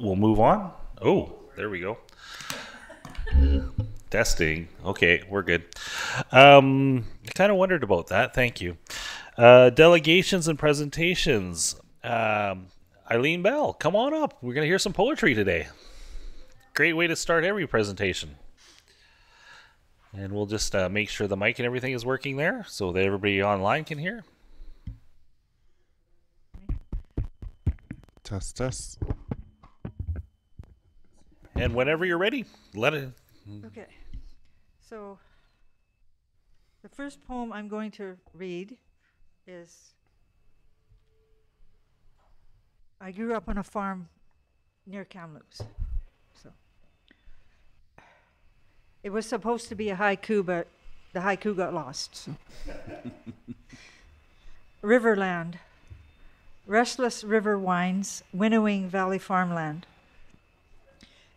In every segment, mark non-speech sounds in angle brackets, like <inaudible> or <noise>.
We'll move on. Oh, there we go. Testing. Okay, we're good. Um, kind of wondered about that. Thank you. Uh, delegations and presentations. Um, Eileen Bell, come on up. We're going to hear some poetry today. Great way to start every presentation. And we'll just uh, make sure the mic and everything is working there so that everybody online can hear. Test, test. And whenever you're ready, let it. Okay. So the first poem I'm going to read is I grew up on a farm near Kamloops. So it was supposed to be a haiku, but the haiku got lost. So. <laughs> Riverland. Restless river winds, winnowing valley farmland.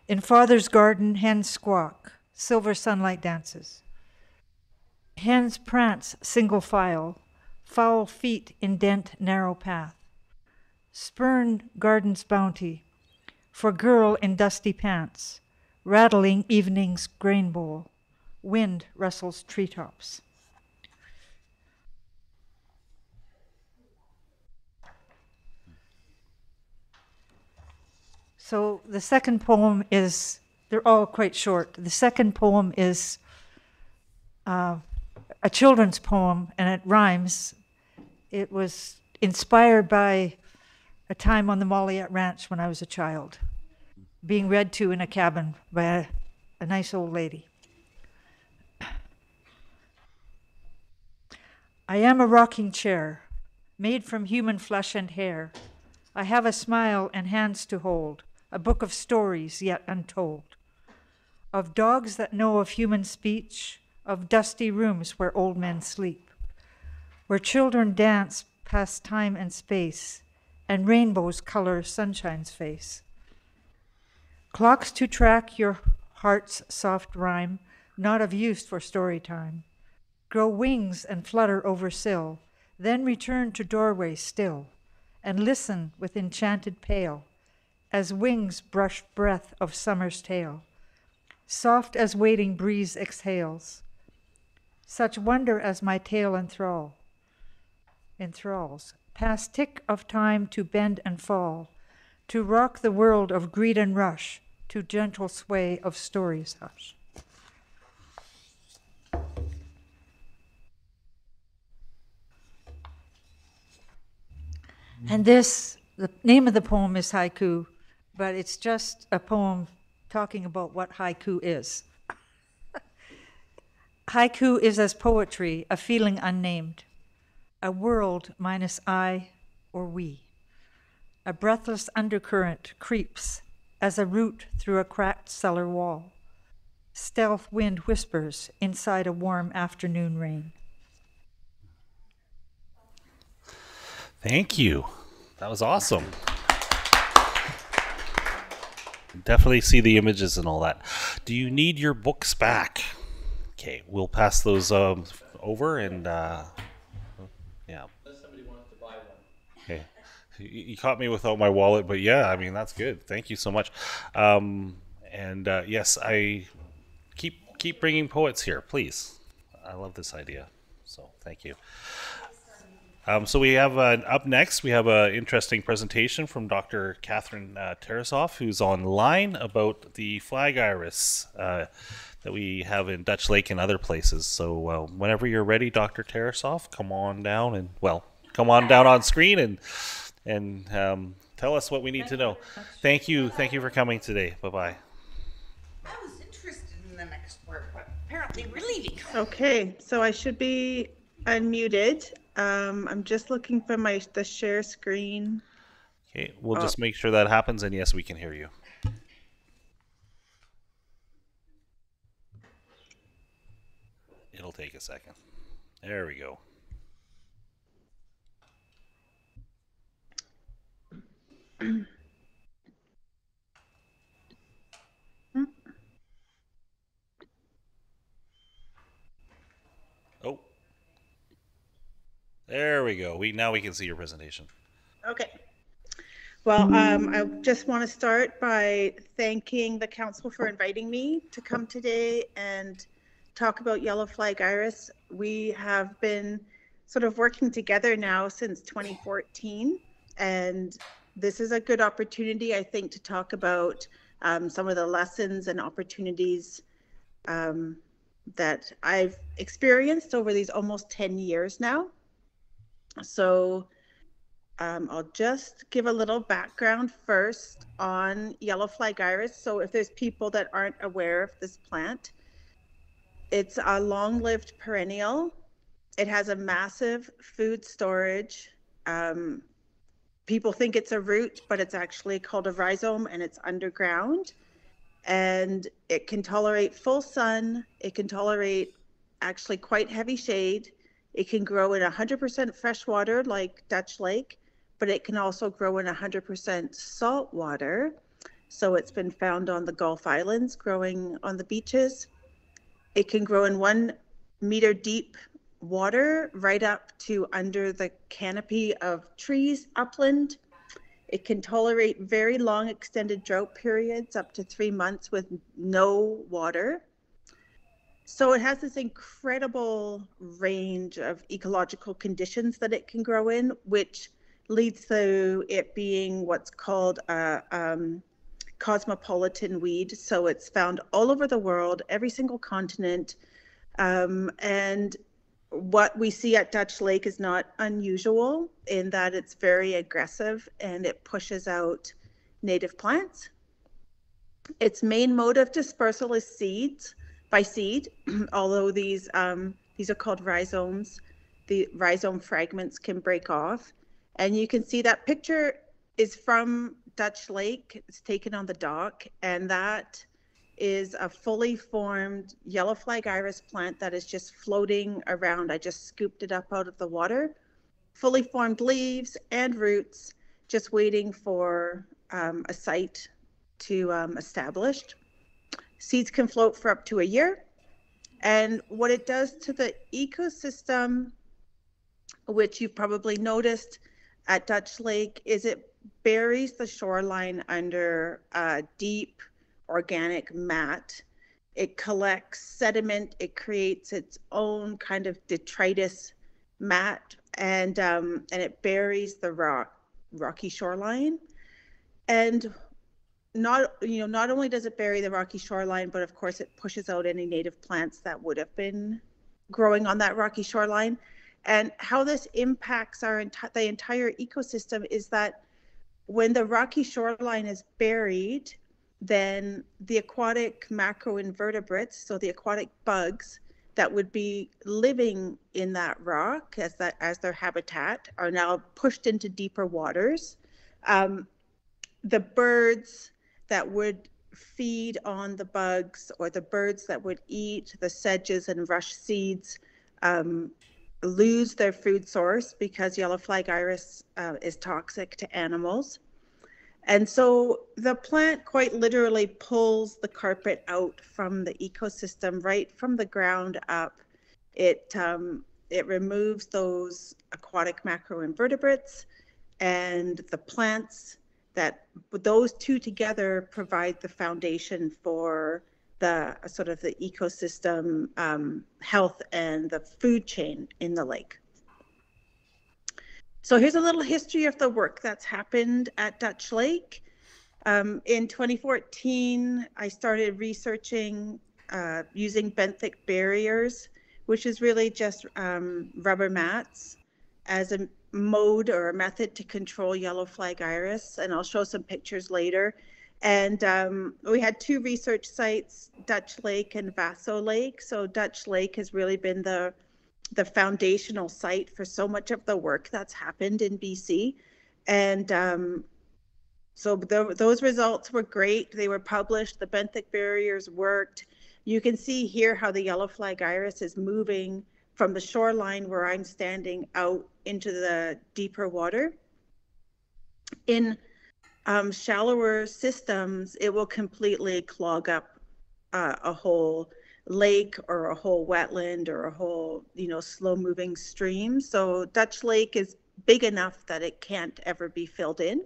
In father's garden, hens squawk, silver sunlight dances. Hens prance single file, fowl feet indent narrow path. Spurn garden's bounty, for girl in dusty pants, rattling evening's grain bowl. Wind rustles treetops. So the second poem is, they're all quite short. The second poem is uh, a children's poem and it rhymes. It was inspired by a time on the Molliet Ranch when I was a child, being read to in a cabin by a, a nice old lady. I am a rocking chair made from human flesh and hair. I have a smile and hands to hold, a book of stories yet untold, of dogs that know of human speech, of dusty rooms where old men sleep, where children dance past time and space, and rainbows color sunshine's face. Clocks to track your heart's soft rhyme, not of use for story time. Grow wings and flutter over sill, then return to doorway still, and listen with enchanted pale, as wings brush breath of summer's tail, soft as waiting breeze exhales. Such wonder as my tale enthrall, enthralls, past tick of time to bend and fall, to rock the world of greed and rush, to gentle sway of stories hush. And this, the name of the poem is haiku, but it's just a poem talking about what haiku is. <laughs> haiku is as poetry, a feeling unnamed, a world minus I or we. A breathless undercurrent creeps as a root through a cracked cellar wall. Stealth wind whispers inside a warm afternoon rain. Thank you. That was awesome. Definitely see the images and all that. Do you need your books back? Okay, we'll pass those um, over and uh, yeah. Okay. You you caught me without my wallet, but yeah, I mean that's good. Thank you so much. Um, and uh, yes, I keep keep bringing poets here, please. I love this idea. So thank you. Um, so we have uh, up next. We have an interesting presentation from Dr. Catherine uh, Tarasoff, who's online about the flag iris uh, that we have in Dutch Lake and other places. So uh, whenever you're ready, Dr. Tarasoff, come on down and well, come on down on screen and and um, tell us what we need to know. Thank you, thank you for coming today. Bye bye. I was interested in the next word, but apparently we're leaving. Okay, so I should be unmuted. Um, I'm just looking for my the share screen. Okay, we'll Uh, just make sure that happens, and yes, we can hear you. It'll take a second. There we go. <clears throat> Oh. There we go. We now we can see your presentation. Okay. Well, um, I just want to start by thanking the council for inviting me to come today and talk about yellow flag iris. We have been sort of working together now since 2014, and this is a good opportunity, I think, to talk about um, some of the lessons and opportunities um, that I've experienced over these almost 10 years now. So um, I'll just give a little background first on yellow flag iris. So if there's people that aren't aware of this plant, it's a long-lived perennial. It has a massive food storage. Um, people think it's a root, but it's actually called a rhizome and it's underground. And it can tolerate full sun. It can tolerate actually quite heavy shade. It can grow in 100% fresh water like Dutch Lake but it can also grow in 100% salt water. So it's been found on the Gulf Islands growing on the beaches. It can grow in one meter deep water right up to under the canopy of trees upland. It can tolerate very long extended drought periods up to three months with no water. So it has this incredible range of ecological conditions that it can grow in, which leads to it being what's called a um, cosmopolitan weed. So it's found all over the world, every single continent. Um, and what we see at Dutch Lake is not unusual in that it's very aggressive and it pushes out native plants. Its main mode of dispersal is seeds by seed, <clears throat> although these um, these are called rhizomes. The rhizome fragments can break off. And you can see that picture is from Dutch Lake. It's taken on the dock, and that is a fully formed yellow flag iris plant that is just floating around. I just scooped it up out of the water. Fully formed leaves and roots, just waiting for um, a site to um, established. Seeds can float for up to a year. And what it does to the ecosystem, which you've probably noticed, at Dutch Lake is it buries the shoreline under a deep organic mat. It collects sediment. It creates its own kind of detritus mat, and um, and it buries the rock rocky shoreline. And not you know not only does it bury the rocky shoreline, but of course it pushes out any native plants that would have been growing on that rocky shoreline. And how this impacts our enti- the entire ecosystem is that when the rocky shoreline is buried, then the aquatic macroinvertebrates, so the aquatic bugs that would be living in that rock as that as their habitat, are now pushed into deeper waters. Um, the birds that would feed on the bugs, or the birds that would eat the sedges and rush seeds, um, lose their food source because yellow flag iris uh, is toxic to animals. And so the plant quite literally pulls the carpet out from the ecosystem right from the ground up. It, um, it removes those aquatic macroinvertebrates and the plants that those two together provide the foundation for the sort of the ecosystem um, health and the food chain in the lake. So here's a little history of the work that's happened at Dutch Lake. Um, in 2014, I started researching uh, using benthic barriers, which is really just um, rubber mats as a mode or a method to control yellow flag iris. And I'll show some pictures later. And um, we had two research sites, Dutch Lake and Vaseux Lake. So Dutch Lake has really been the the foundational site for so much of the work that's happened in BC. And um, so the, those results were great. They were published. The benthic barriers worked. You can see here how the yellow flag iris is moving from the shoreline where I'm standing out into the deeper water. In um, shallower systems, it will completely clog up uh, a whole lake or a whole wetland or a whole, you know, slow moving stream. So Dutch Lake is big enough that it can't ever be filled in.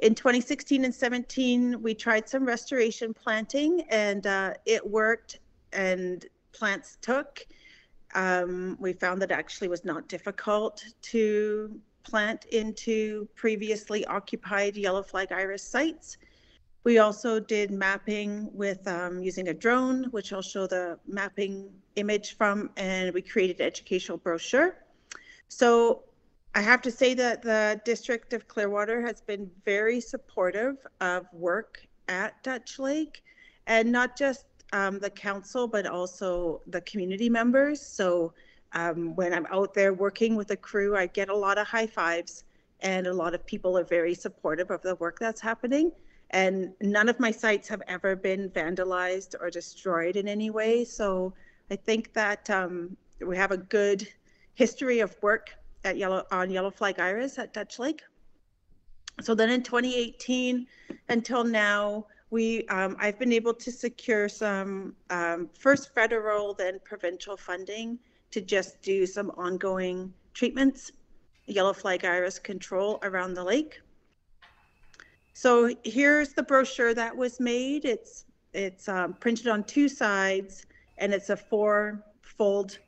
In 2016 and 17, we tried some restoration planting and uh, it worked and plants took. Um, we found that actually was not difficult to plant into previously occupied yellow flag iris sites. We also did mapping with um, using a drone, which I'll show the mapping image from, and we created educational brochure. So I have to say that the District of Clearwater has been very supportive of work at Dutch Lake, and not just um, the council, but also the community members. So um, when I'm out there working with the crew, I get a lot of high fives, and a lot of people are very supportive of the work that's happening. And none of my sites have ever been vandalized or destroyed in any way. So I think that um, we have a good history of work at yellow on yellow flag iris at Dutch Lake. So then in 2018 until now, we um, I've been able to secure some um, first federal, then provincial funding to just do some ongoing treatments, yellow flag iris control around the lake. So here's the brochure that was made. It's it's um, printed on two sides and it's a four fold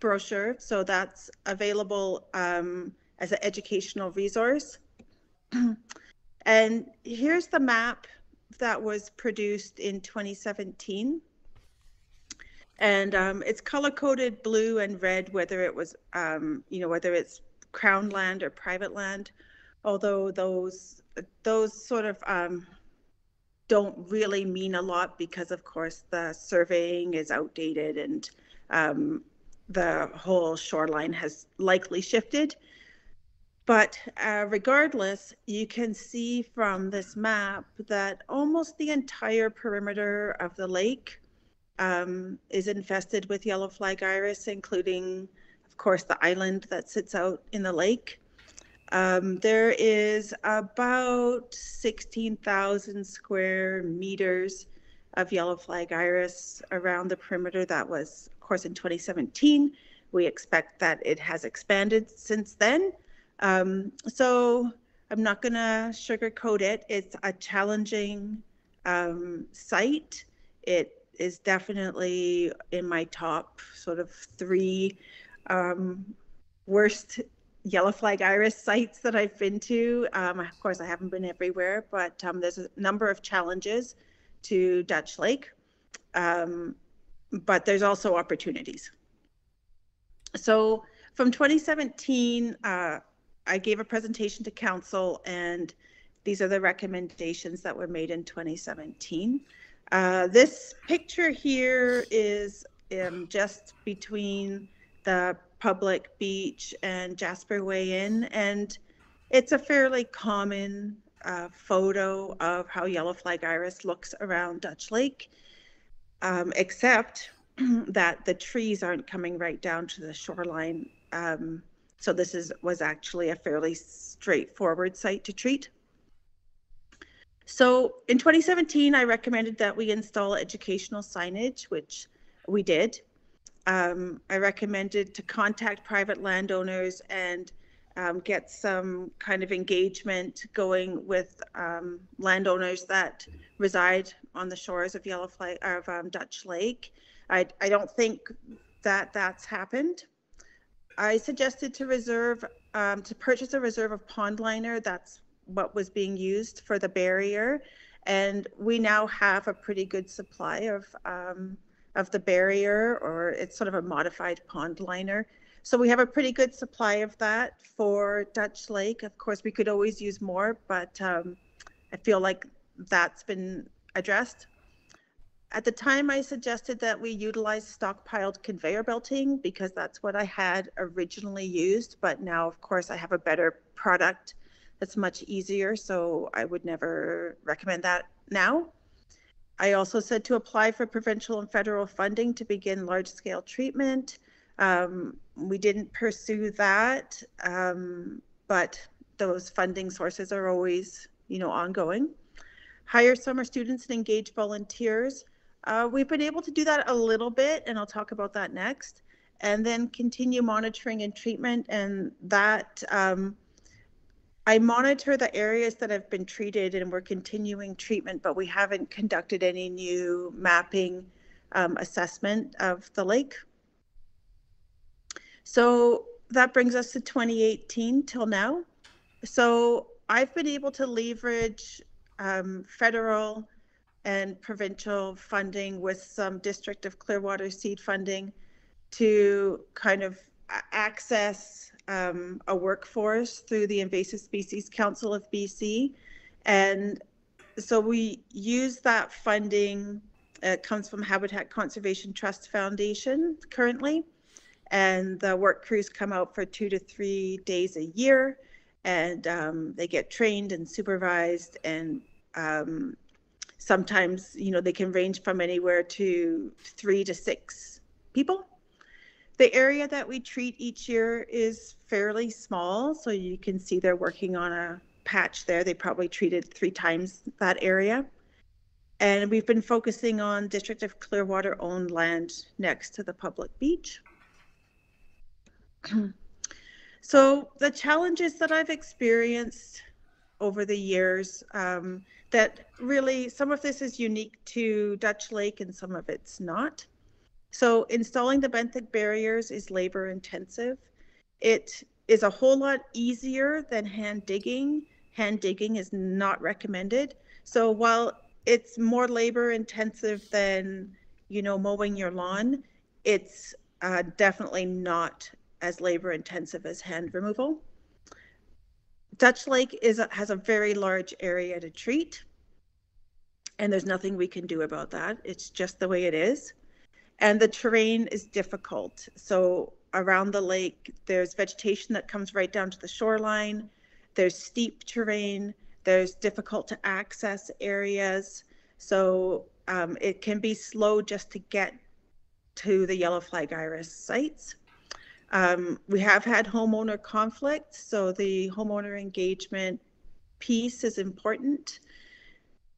brochure. So that's available um, as an educational resource. <clears throat> and here's the map that was produced in 2017. And um, it's color coded blue and red, whether it was, um, you know, whether it's crown land or private land. Although those those sort of um, don't really mean a lot because, of course, the surveying is outdated and um, the whole shoreline has likely shifted. But uh, regardless, you can see from this map that almost the entire perimeter of the lake um, is infested with yellow flag iris, including, of course, the island that sits out in the lake. Um, there is about 16,000 square meters of yellow flag iris around the perimeter. That was, of course, in 2017. We expect that it has expanded since then. Um, so I'm not going to sugarcoat it. It's a challenging um, site. It is definitely in my top sort of three um, worst yellow flag iris sites that I've been to. Um, of course, I haven't been everywhere, but um, there's a number of challenges to Dutch Lake, um, but there's also opportunities. So from 2017, uh, I gave a presentation to council and these are the recommendations that were made in 2017. Uh, this picture here is um, just between the public beach and Jasper Way Inn, and it's a fairly common uh, photo of how yellow flag iris looks around Dutch Lake, um, except <clears throat> that the trees aren't coming right down to the shoreline. Um, so this is was actually a fairly straightforward site to treat. So in 2017, I recommended that we install educational signage, which we did um, I recommended to contact private landowners and um, get some kind of engagement going with um, landowners that reside on the shores of Yellow of um, Dutch Lake. I, I don't think that that's happened. I suggested to reserve um, to purchase a reserve of pond liner. That's what was being used for the barrier, and we now have a pretty good supply of um, of the barrier, or it's sort of a modified pond liner. So we have a pretty good supply of that for Dutch Lake. Of course, we could always use more, but um, I feel like that's been addressed. At the time, I suggested that we utilize stockpiled conveyor belting because that's what I had originally used. But now, of course, I have a better product that's much easier. So I would never recommend that now. I also said to apply for provincial and federal funding to begin large scale treatment. Um, we didn't pursue that, um, but those funding sources are always, you know, ongoing. Hire summer students and engage volunteers. Uh, we've been able to do that a little bit, and I'll talk about that next. And then continue monitoring and treatment, and that um, I monitor the areas that have been treated and we're continuing treatment, but we haven't conducted any new mapping um, assessment of the lake. So that brings us to 2018 till now. So I've been able to leverage um, federal and provincial funding with some District of Clearwater seed funding to kind of access um, a workforce through the Invasive Species Council of BC. And so we use that funding. It comes from Habitat Conservation Trust Foundation currently. And the work crews come out for two to three days a year and um, they get trained and supervised and um, sometimes you know they can range from anywhere to three to six people the area that we treat each year is fairly small, so you can see they're working on a patch there. They probably treated three times that area. And we've been focusing on District of Clearwater owned land next to the public beach. <clears throat> so the challenges that I've experienced over the years um, that really some of this is unique to Dutch Lake and some of it's not. So installing the benthic barriers is labor intensive. It is a whole lot easier than hand digging. Hand digging is not recommended. So while it's more labor intensive than, you know, mowing your lawn, it's uh, definitely not as labor intensive as hand removal. Dutch Lake is has a very large area to treat, and there's nothing we can do about that. It's just the way it is and the terrain is difficult. So around the lake, there's vegetation that comes right down to the shoreline. There's steep terrain. There's difficult to access areas. So um, it can be slow just to get to the yellow flag iris sites. Um, we have had homeowner conflict, so the homeowner engagement piece is important.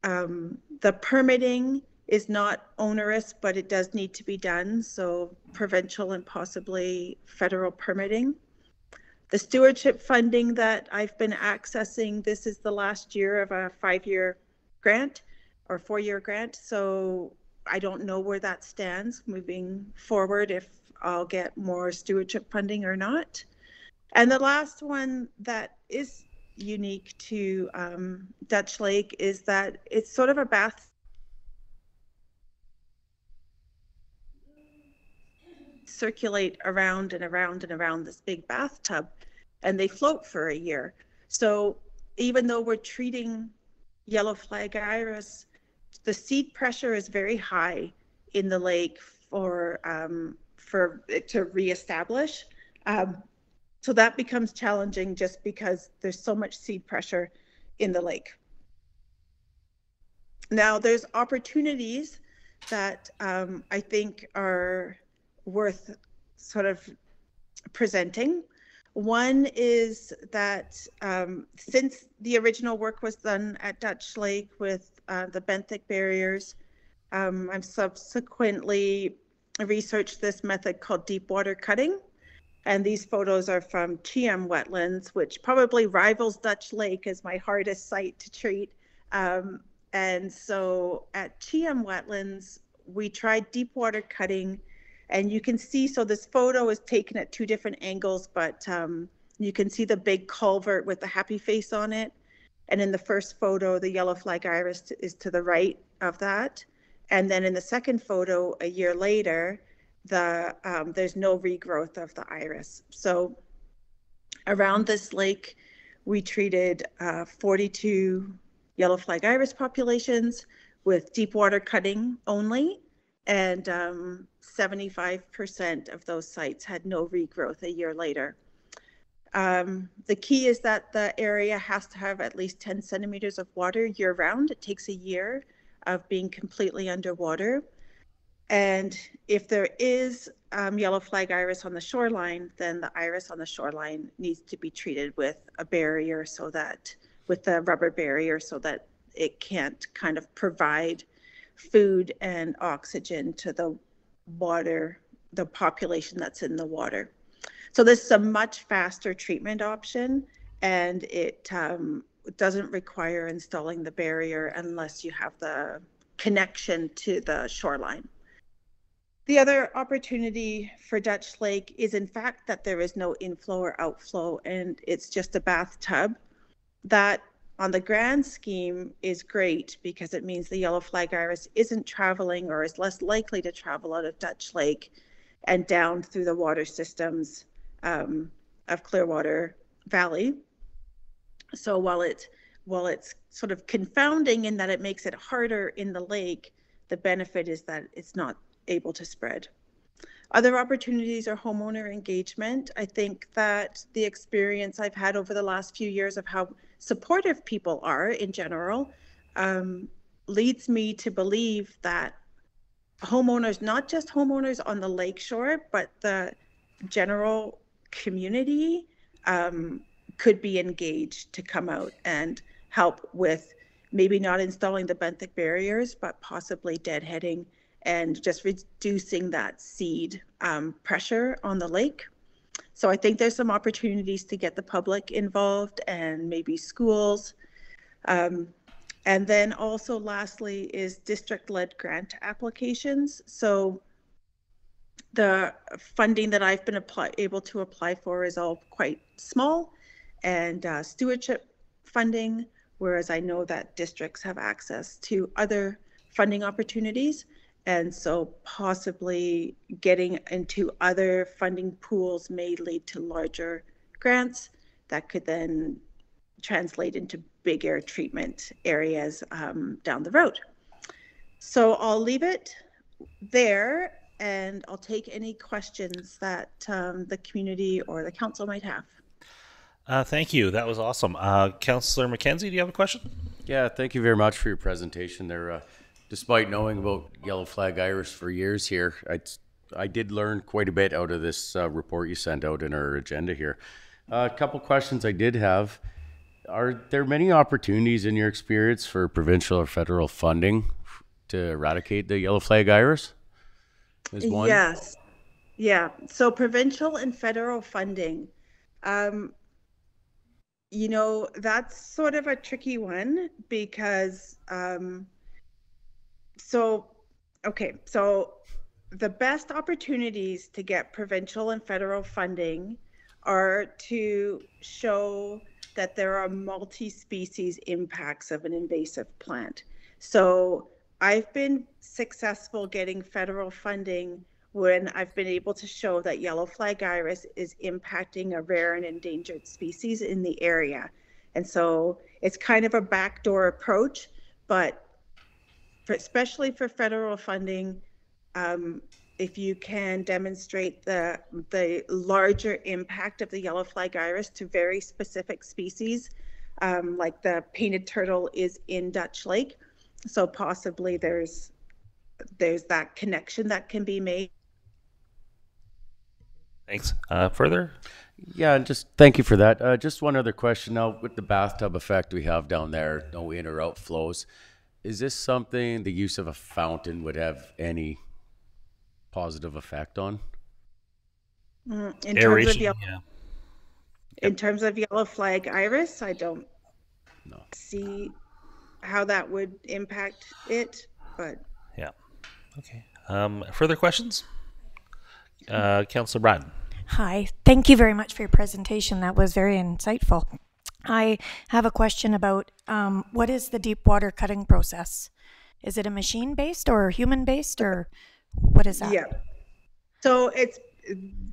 Um, the permitting is not onerous, but it does need to be done. So provincial and possibly federal permitting. The stewardship funding that I've been accessing, this is the last year of a five-year grant or four-year grant. So I don't know where that stands moving forward, if I'll get more stewardship funding or not. And the last one that is unique to um, Dutch Lake is that it's sort of a bath circulate around and around and around this big bathtub and they float for a year. So even though we're treating yellow flag iris, the seed pressure is very high in the lake for um, for it to reestablish. Um, so that becomes challenging just because there's so much seed pressure in the lake. Now there's opportunities that um, I think are worth sort of presenting. One is that um, since the original work was done at Dutch Lake with uh, the benthic barriers, um, I've subsequently researched this method called deep water cutting. And these photos are from Cheam wetlands, which probably rivals Dutch Lake as my hardest site to treat. Um, and so at Cheam wetlands, we tried deep water cutting and you can see, so this photo is taken at two different angles, but um, you can see the big culvert with the happy face on it. And in the first photo, the yellow flag iris is to the right of that. And then in the second photo, a year later, the um, there's no regrowth of the iris. So around this lake, we treated uh, 42 yellow flag iris populations with deep water cutting only and um, 75% of those sites had no regrowth a year later. Um, the key is that the area has to have at least 10 centimeters of water year round. It takes a year of being completely underwater. And if there is um, yellow flag iris on the shoreline, then the iris on the shoreline needs to be treated with a barrier so that, with a rubber barrier so that it can't kind of provide food and oxygen to the water, the population that's in the water. So this is a much faster treatment option and it um, doesn't require installing the barrier unless you have the connection to the shoreline. The other opportunity for Dutch Lake is in fact that there is no inflow or outflow and it's just a bathtub. That on the grand scheme is great because it means the yellow flag iris isn't traveling or is less likely to travel out of Dutch Lake and down through the water systems um, of Clearwater Valley. So while it while it's sort of confounding in that it makes it harder in the lake, the benefit is that it's not able to spread. Other opportunities are homeowner engagement. I think that the experience I've had over the last few years of how supportive people are in general um, leads me to believe that homeowners, not just homeowners on the lakeshore, but the general community um, could be engaged to come out and help with maybe not installing the benthic barriers, but possibly deadheading and just reducing that seed um, pressure on the lake. So I think there's some opportunities to get the public involved and maybe schools. Um, and then also lastly is district-led grant applications. So the funding that I've been apply, able to apply for is all quite small and uh, stewardship funding, whereas I know that districts have access to other funding opportunities. And so possibly getting into other funding pools may lead to larger grants that could then translate into bigger treatment areas um, down the road. So I'll leave it there and I'll take any questions that um, the community or the council might have. Uh, thank you. That was awesome. Uh, Councillor Mackenzie, do you have a question? Yeah, thank you very much for your presentation there. Uh, despite knowing about yellow flag iris for years here, I, I did learn quite a bit out of this uh, report you sent out in our agenda here. Uh, a couple questions I did have. Are there many opportunities in your experience for provincial or federal funding to eradicate the yellow flag iris? Is one? Yes. Yeah. So provincial and federal funding. Um, you know, that's sort of a tricky one because, um, so, okay, so the best opportunities to get provincial and federal funding are to show that there are multi-species impacts of an invasive plant. So I've been successful getting federal funding when I've been able to show that yellow flag iris is impacting a rare and endangered species in the area. And so it's kind of a backdoor approach, but for, especially for federal funding, um, if you can demonstrate the the larger impact of the yellow flag iris to very specific species, um, like the painted turtle is in Dutch Lake, so possibly there's there's that connection that can be made. Thanks. Uh, further? Yeah, and just thank you for that. Uh, just one other question now with the bathtub effect we have down there, no in or out flows. Is this something the use of a fountain would have any positive effect on? Mm, in Aeration. terms of yellow, yeah. in terms of yellow flag iris, I don't No. see how that would impact it, but Yeah. Okay. Um, further questions? Uh, Councillor Braaten. Hi, thank you very much for your presentation. That was very insightful. I have a question about um, what is the deep water cutting process? Is it a machine based or human based or what is that? yeah. So it's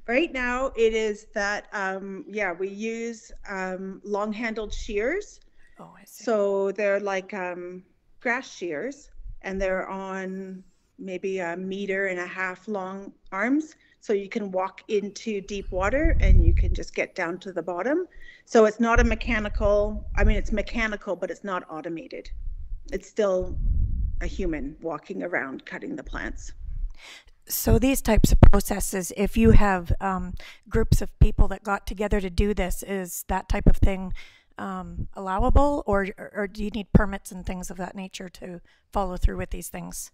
right now it is that um, yeah we use um, long handled shears. Oh, I see. So they're like um, grass shears, and they're on maybe a meter and a half long arms. So you can walk into deep water and you can just get down to the bottom. So it's not a mechanical, I mean, it's mechanical, but it's not automated. It's still a human walking around cutting the plants. So these types of processes, if you have um, groups of people that got together to do this, is that type of thing um, allowable, or or do you need permits and things of that nature to follow through with these things?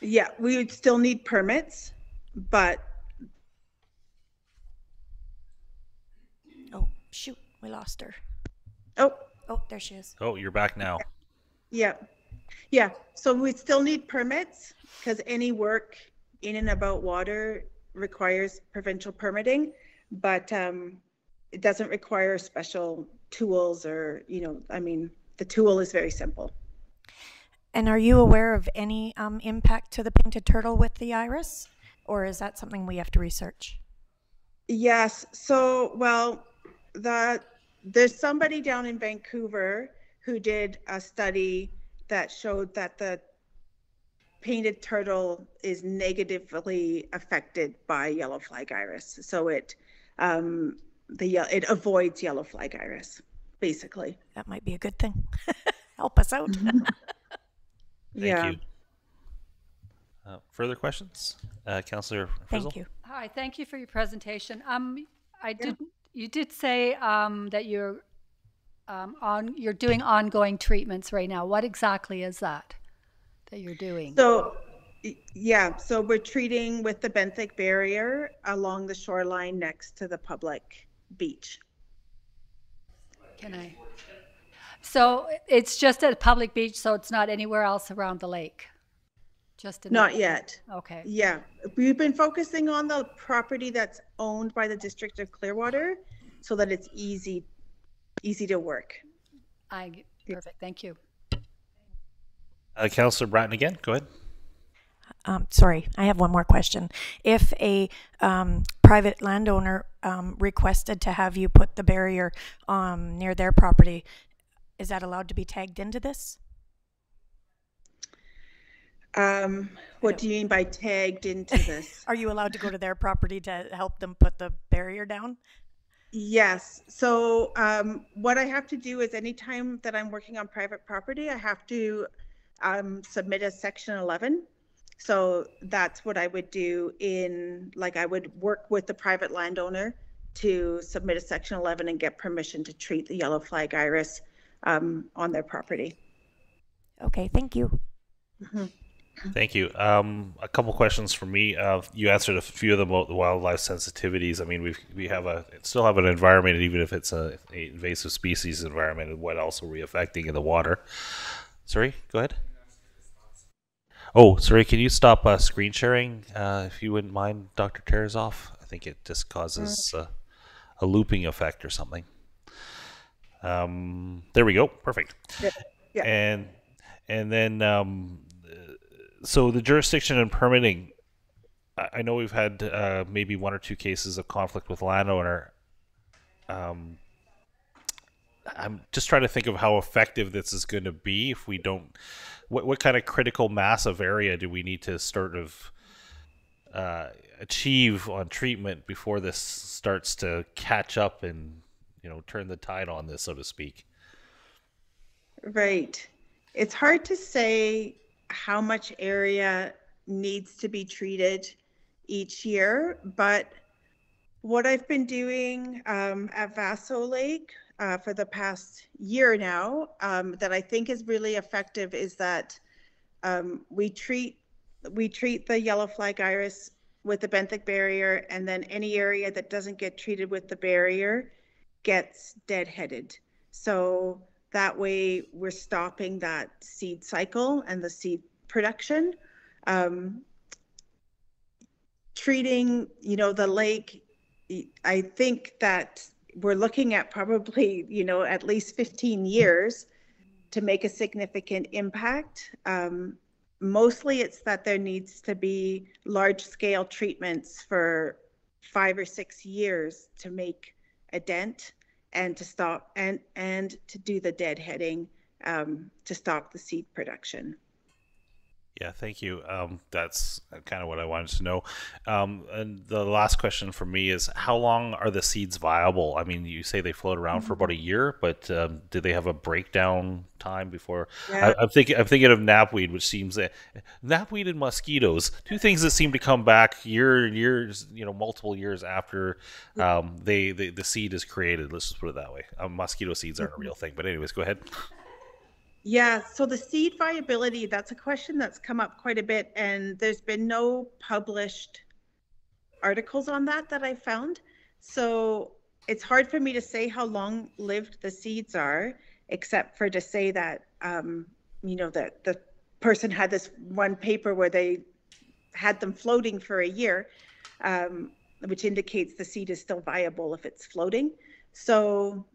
Yeah, we would still need permits, but Oh, shoot, we lost her. Oh, Oh, there she is. Oh, you're back now. yeah. Yeah. So we still need permits because any work in and about water requires provincial permitting, but um, it doesn't require special tools or, you know, I mean, the tool is very simple. And are you aware of any um, impact to the painted turtle with the iris? Or is that something we have to research? Yes. So, well, the there's somebody down in Vancouver who did a study that showed that the painted turtle is negatively affected by yellow flag iris. So it um, the ye- it avoids yellow flag iris, basically. That might be a good thing. <laughs> Help us out. <laughs> Thank yeah. you. Uh, further questions? Uh, Councillor Thank you. Hi, thank you for your presentation. Um, I did, you did say, um, that you're, um, on, you're doing ongoing treatments right now. What exactly is that, that you're doing? So, yeah, so we're treating with the benthic barrier along the shoreline next to the public beach. Can I? So it's just at a public beach, so it's not anywhere else around the lake? Just in? Not yet. Okay, Yeah, we've been focusing on the property that's owned by the District of Clearwater so that it's easy, easy to work. I, perfect, thank you. Uh, Councillor Braaten again. Go ahead. Um, sorry, I have one more question. If a um, private landowner um, requested to have you put the barrier um, near their property, is that allowed to be tagged into this? Um, what do you mean by tagged into <laughs> this? Are you allowed to go to their property to help them put the barrier down? Yes, so um, what I have to do is anytime that I'm working on private property, I have to um, submit a section 11. So that's what I would do in, like, I would work with the private landowner to submit a section 11 and get permission to treat the yellow flag iris um, on their property. Okay, thank you. Thank you. Um, a couple questions for me. Uh, you answered a few of them about the wildlife sensitivities. I mean, we we have a still have an environment, even if it's a, a invasive species environment. And what else are we affecting in the water? Sorry, go ahead. Oh, sorry. Can you stop uh, screen sharing, uh, if you wouldn't mind, Doctor Tarasoff? I think it just causes uh, a looping effect or something. Um, there we go. Perfect. Yeah. And and then um, so the jurisdiction and permitting I- know we've had uh, maybe one or two cases of conflict with landowner um, i'm just trying to think of how effective this is going to be if we don't what, what kind of critical mass of area do we need to sort of uh, achieve on treatment before this starts to catch up and you know turn the tide on this so to speak Right. It's hard to say how much area needs to be treated each year, but what I've been doing um, at Vaseux Lake uh, for the past year now um, that I think is really effective is that um, we treat we treat the yellow flag iris with the benthic barrier, and then any area that doesn't get treated with the barrier gets deadheaded. So that way we're stopping that seed cycle and the seed production. Um, treating, you know, the lake, I think that we're looking at probably, you know, at least 15 years to make a significant impact. Um, mostly it's that there needs to be large scale treatments for five or six years to make a dent and to stop and and to do the deadheading um, to stop the seed production. Yeah, thank you. Um, that's kind of what I wanted to know. Um, and the last question for me is, how long are the seeds viable? I mean, you say they float around for about a year, but um, do they have a breakdown time before? Yeah. I, I'm thinking, I'm thinking of knapweed, which seems that knapweed and mosquitoes, two things that seem to come back year years, you know, multiple years after um, they, they the seed is created. Let's just put it that way. Um, mosquito seeds aren't a real thing, but anyways, go ahead. Yeah, so the seed viability, that's a question that's come up quite a bit, and there's been no published articles on that that I found. So it's hard for me to say how long lived the seeds are, except for to say that, um, you know, that the person had this one paper where they had them floating for a year, um, which indicates the seed is still viable if it's floating. So,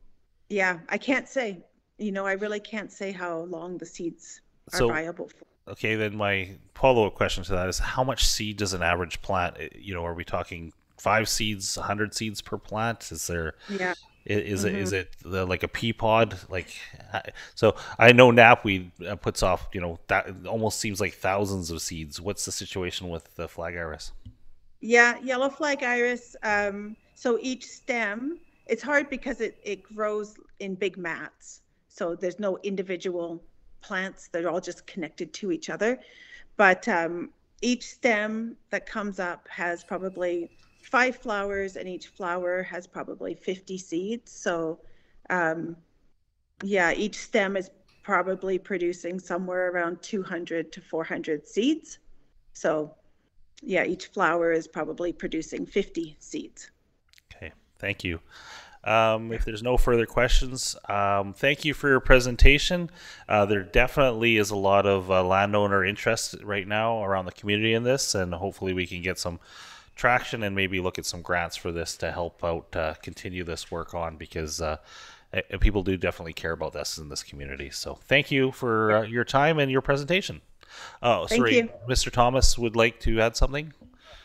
yeah, I can't say. You know, I really can't say how long the seeds are So- viable for. Okay, then my follow-up question to that is how much seed does an average plant? eh, You know, are we talking five seeds, hundred seeds per plant? Is there Yeah. is it is it the, like a pea pod? Like, so I know knapweed uh, puts off. You know, that almost seems like thousands of seeds. What's the situation with the flag iris? Yeah, yellow flag iris. Um, so each stem, it's hard because it, it grows in big mats. So there's no individual plants. They're all just connected to each other. But um, each stem that comes up has probably five flowers, and each flower has probably 50 seeds. So, um, yeah, each stem is probably producing somewhere around 200 to 400 seeds. So, yeah, each flower is probably producing 50 seeds. Okay, thank you. Um, if there's no further questions, um, thank you for your presentation. Uh, there definitely is a lot of uh, landowner interest right now around the community in this, and hopefully we can get some traction and maybe look at some grants for this to help out uh, continue this work on because uh, people do definitely care about this in this community. So thank you for uh, your time and your presentation. Oh, Thank sorry, you. Mr. Thomas would like to add something.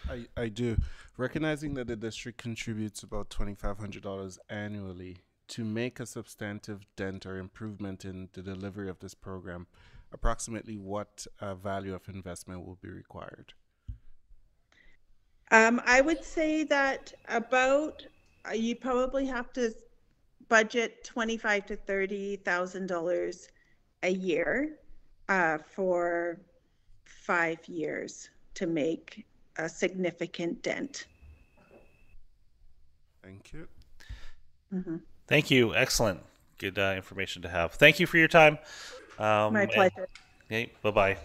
I, I do. Recognizing that the district contributes about $2,500 annually to make a substantive dent or improvement in the delivery of this program, approximately what uh, value of investment will be required? Um, I would say that about uh, you probably have to budget twenty-five to thirty thousand dollars a year uh, for five years to make a significant dent. Thank you. Thank you. Excellent. Good uh, information to have. Thank you for your time. Um, My and- pleasure. Okay, bye bye.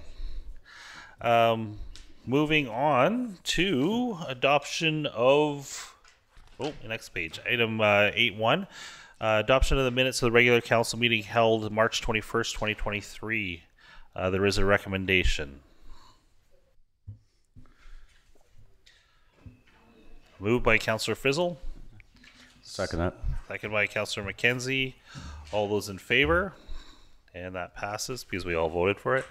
Um, moving on to adoption of. Oh, next page. Item uh, 8 1. Uh, adoption of the minutes of the regular council meeting held March 21st, 2023. Uh, there is a recommendation. Moved by Councillor Frizzle, Second that. second by Councillor Mackenzie. All those in favor? And that passes because we all voted for it.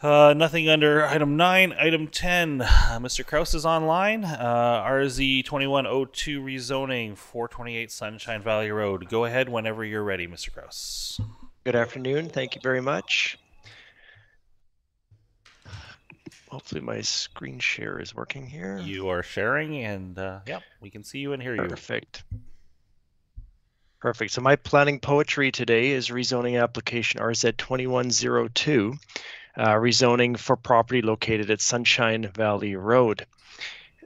Uh, nothing under item 9. Item 10. Uh, Mr. Kraus is online. Uh, RZ 2102 rezoning 428 Sunshine Valley Road. Go ahead whenever you're ready, Mr. Kraus. Good afternoon. Thank you very much. Hopefully my screen share is working here. You are sharing, and uh, yeah, we can see you and hear you. Perfect. Perfect. So my planning poetry today is rezoning application RZ 2102, uh, rezoning for property located at Sunshine Valley Road.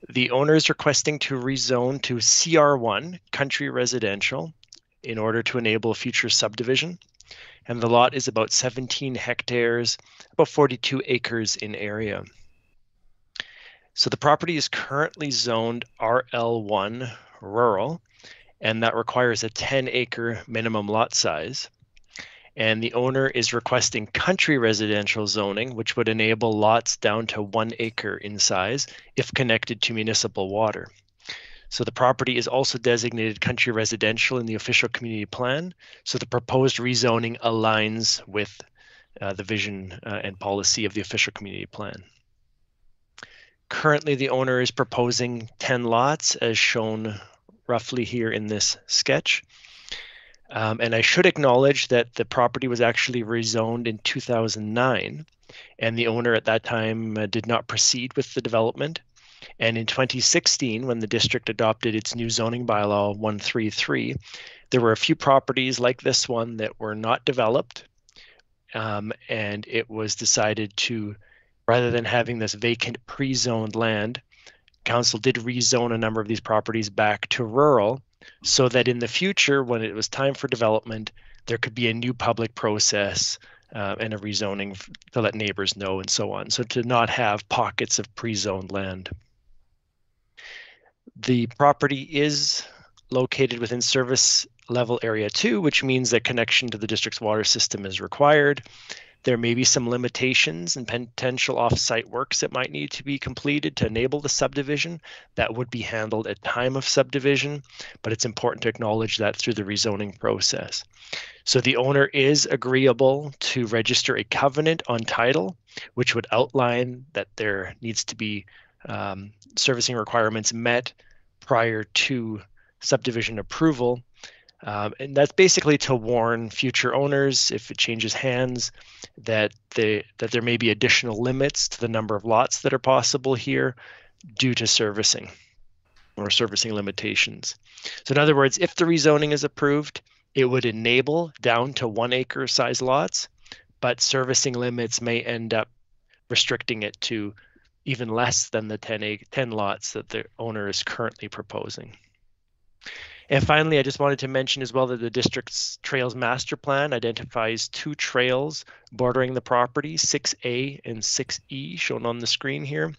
The owner is requesting to rezone to CR1, country residential, in order to enable a future subdivision. And the lot is about 17 hectares, about 42 acres in area. So the property is currently zoned RL1 rural, and that requires a 10 acre minimum lot size. And the owner is requesting country residential zoning, which would enable lots down to one acre in size if connected to municipal water. So the property is also designated country residential in the official community plan. So the proposed rezoning aligns with uh, the vision uh, and policy of the official community plan. Currently, the owner is proposing 10 lots as shown roughly here in this sketch. Um, and I should acknowledge that the property was actually rezoned in 2009, and the owner at that time uh, did not proceed with the development. And in 2016, when the district adopted its new zoning bylaw 133, there were a few properties like this one that were not developed. Um, and it was decided to, rather than having this vacant pre zoned land, council did rezone a number of these properties back to rural so that in the future, when it was time for development, there could be a new public process uh, and a rezoning to let neighbors know and so on. So to not have pockets of pre zoned land. The property is located within service level area two, which means that connection to the district's water system is required. There may be some limitations and potential off-site works that might need to be completed to enable the subdivision. That would be handled at time of subdivision, but it's important to acknowledge that through the rezoning process. So the owner is agreeable to register a covenant on title, which would outline that there needs to be um, servicing requirements met prior to subdivision approval um, and that's basically to warn future owners if it changes hands that they that there may be additional limits to the number of lots that are possible here due to servicing or servicing limitations. So in other words, if the rezoning is approved, it would enable down to one acre size lots, but servicing limits may end up restricting it to even less than the 10, 10 lots that the owner is currently proposing. And finally, I just wanted to mention as well that the district's trails master plan identifies two trails bordering the property, 6A and 6E, shown on the screen here.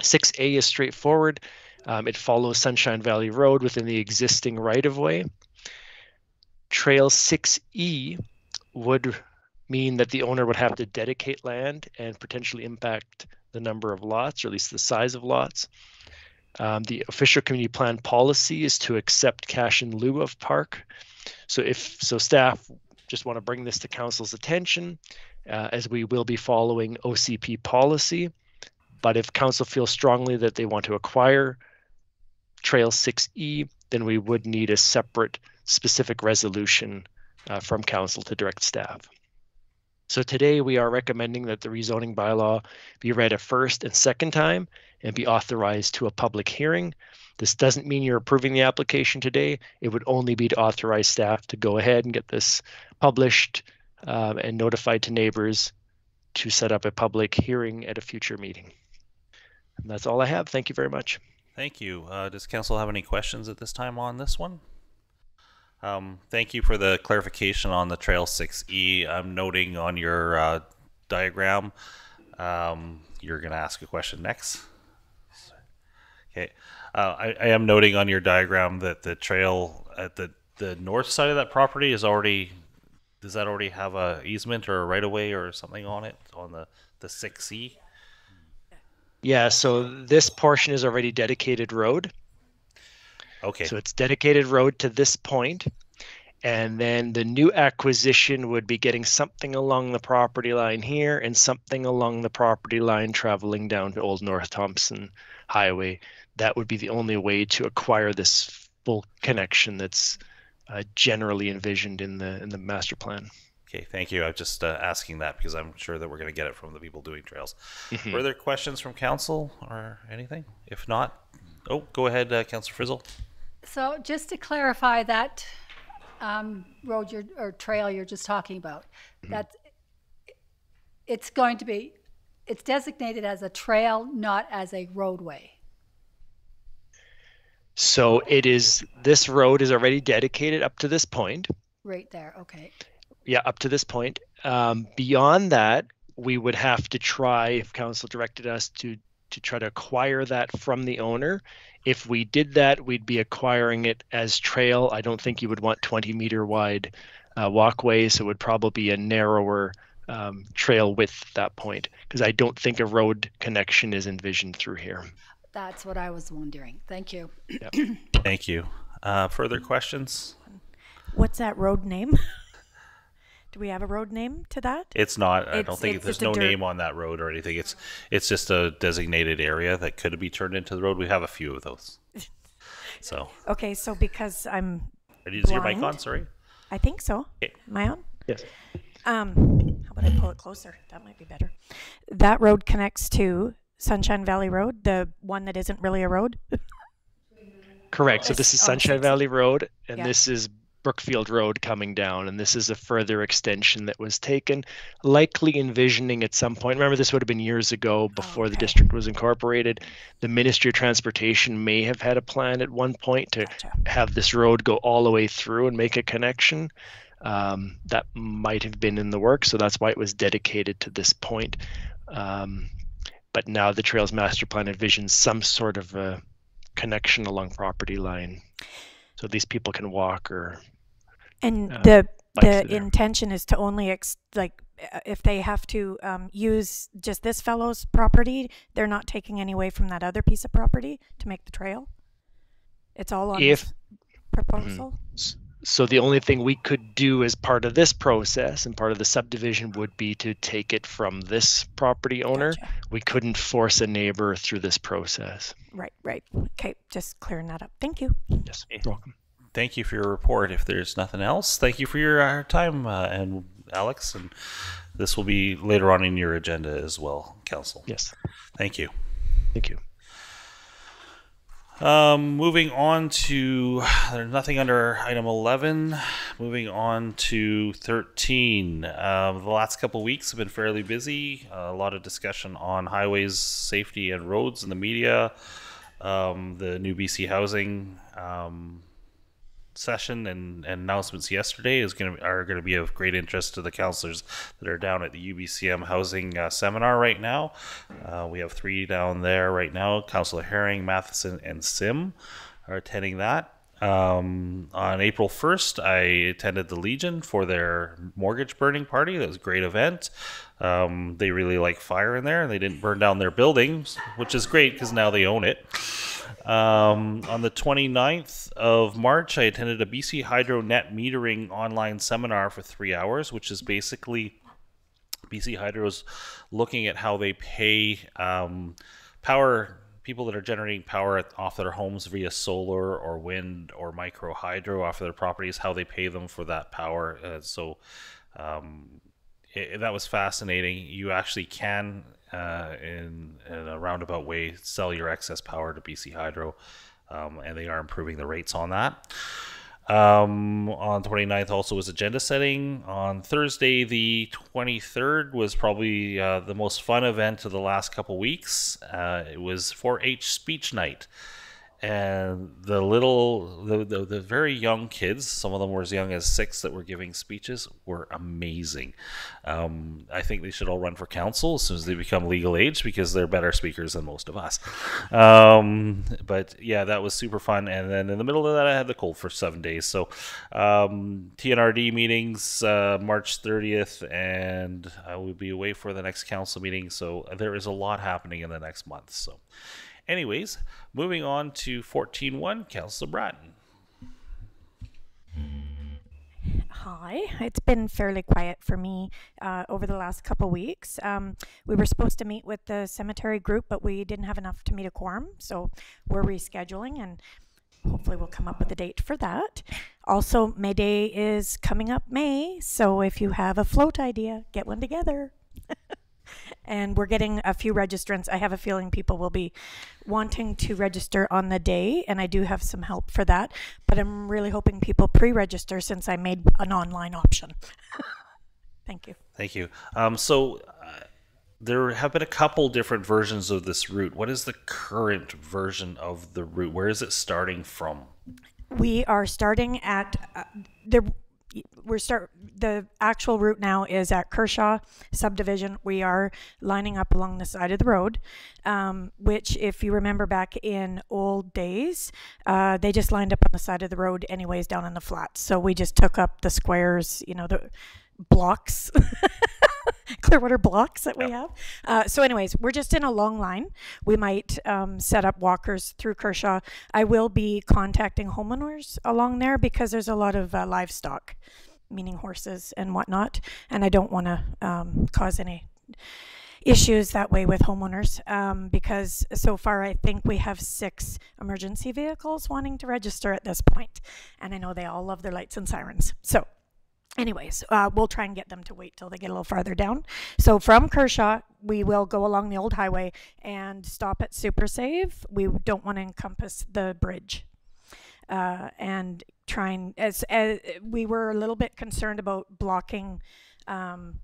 6A is straightforward. Um, it follows Sunshine Valley Road within the existing right-of-way. Trail 6E would mean that the owner would have to dedicate land and potentially impact the number of lots, or at least the size of lots. Um, the official community plan policy is to accept cash in lieu of park. So if so, staff just want to bring this to council's attention uh, as we will be following OCP policy. But if council feels strongly that they want to acquire Trail 6E, then we would need a separate specific resolution uh, from council to direct staff. So today we are recommending that the rezoning bylaw be read a first and second time and be authorized to a public hearing. This doesn't mean you're approving the application today. It would only be to authorize staff to go ahead and get this published um, and notified to neighbors to set up a public hearing at a future meeting. And that's all I have. Thank you very much. Thank you. Uh, does council have any questions at this time on this one? Um, thank you for the clarification on the Trail 6E. I'm noting on your uh, diagram, um, you're going to ask a question next. Okay. Uh, I, I, am noting on your diagram that the trail at the, the north side of that property is already, does that already have a easement or a right of way or something on it on the, the 6E? Yeah, so this portion is already dedicated road. Okay. So it's dedicated road to this point, and then the new acquisition would be getting something along the property line here and something along the property line traveling down to Old North Thompson Highway that would be the only way to acquire this full connection that's uh, generally envisioned in the in the master plan. Okay, thank you. I'm just uh, asking that because I'm sure that we're going to get it from the people doing trails. Mm-hmm. Further questions from council or anything? If not, oh, go ahead, uh, Councilor Frizzle. So just to clarify that um, road you're, or trail you're just talking about, mm-hmm. that it's going to be, it's designated as a trail, not as a roadway. So it is, this road is already dedicated up to this point. Right there, okay. Yeah, up to this point. Um, beyond that, we would have to try, if council directed us to, to try to acquire that from the owner. If we did that, we'd be acquiring it as trail. I don't think you would want 20 meter wide uh, walkways. It would probably be a narrower um, trail width at that point because I don't think a road connection is envisioned through here. That's what I was wondering. Thank you. Yep. <clears throat> Thank you. Uh, further questions? What's that road name? <laughs> Do we have a road name to that? It's not. I don't think there's no name on that road or anything. It's it's just a designated area that could be turned into the road. We have a few of those. <laughs> So. okay, so because I'm. Is your mic on? Sorry. I think so. Okay. Am I on? Yes. Um, how about I pull it closer? That might be better. That road connects to Sunshine Valley Road, the one that isn't really a road? Correct. So this is Sunshine Valley Road, and yeah. this is Brookfield Road coming down, and this is a further extension that was taken, likely envisioning at some point. Remember, this would have been years ago before oh, okay. the district was incorporated. The Ministry of Transportation may have had a plan at one point to gotcha. have this road go all the way through and make a connection. Um, that might have been in the work, so that's why it was dedicated to this point. Um, but now the Trails Master Plan envisions some sort of a connection along property line. so these people can walk or And uh, the the intention is to only ex- like uh, if they have to um, use just this fellow's property, they're not taking any away from that other piece of property to make the trail. It's all on If- this proposal. So the only thing we could do as part of this process and part of the subdivision would be to take it from this property owner. Gotcha. We couldn't force a neighbor through this process. Right, right. Okay, just clearing that up. Thank you. Yes, you're welcome. Thank you for your report. If there's nothing else, thank you for your uh, time, uh, and Alex. And this will be later on in your agenda as well, Council. Yes, Thank you. thank you. Um, moving on to there's nothing under item 11. Moving on to 13. Um, the last couple weeks have been fairly busy. a lot of discussion on highways, safety, and roads in the media. Um, the new BC housing um, session and, and announcements yesterday is going to are going to be of great interest to the counselors that are down at the UBCM housing uh, seminar right now. Uh, we have three down there right now. Councillor Haring, Matheson, and Sim are attending that. Um, on April 1st, I attended the Legion for their mortgage burning party. That was a great event. Um, they really like fire in there, and they didn't burn down their buildings, which is great because now they own it. Um, on the 29th of March, I attended a BC Hydro net metering online seminar for three hours, which is basically BC Hydro's looking at how they pay um, power people that are generating power off their homes via solar or wind or micro hydro off their properties, how they pay them for that power. Uh, so um, it, that was fascinating. You actually can, uh, in, in a roundabout way, sell your excess power to BC Hydro, um, and they are improving the rates on that. Um, on 29th also was agenda setting. On Thursday, the 23rd, was probably uh, the most fun event of the last couple weeks. Uh, it was 4-H speech night. And the little, the, the, the very young kids, some of them were as young as six that were giving speeches, were amazing. Um, I think they should all run for council as soon as they become legal age because they're better speakers than most of us. Um, but yeah, that was super fun. And then in the middle of that, I had the cold for seven days. So um, TNRD meetings uh, March 30th, and I will be away for the next council meeting. So there is a lot happening in the next month. So, anyways, moving on to 14.1, Councilor Braaten. Hi, it's been fairly quiet for me uh, over the last couple weeks. Um, we were supposed to meet with the cemetery group, but we didn't have enough to meet a quorum, so we're rescheduling and hopefully we'll come up with a date for that. Also, May Day is coming up May, so if you have a float idea, get one together. And we're getting a few registrants. I have a feeling people will be wanting to register on the day, and I do have some help for that. But I'm really hoping people pre register since I made an online option. <laughs> Thank you. Thank you. Um, so uh, there have been a couple different versions of this route. What is the current version of the route? Where is it starting from? We are starting at uh, there. We're start the actual route now is at Kershaw subdivision. We are lining up along the side of the road, um, which, if you remember back in old days, uh, they just lined up on the side of the road, anyways, down in the flats. So we just took up the squares, you know, the blocks. <laughs> <laughs> Clearwater blocks that we have. Uh, so, anyways, we're just in a long line. We might um, set up walkers through Kershaw. I will be contacting homeowners along there because there's a lot of uh, livestock, meaning horses and whatnot, and I don't want to um, cause any issues that way with homeowners um, because so far I think we have six emergency vehicles wanting to register at this point, and I know they all love their lights and sirens. So anyways, uh, we'll try and get them to wait till they get a little farther down. So from Kershaw, we will go along the old highway and stop at Super Save. We don't want to encompass the bridge. Uh, and trying as, as we were a little bit concerned about blocking um,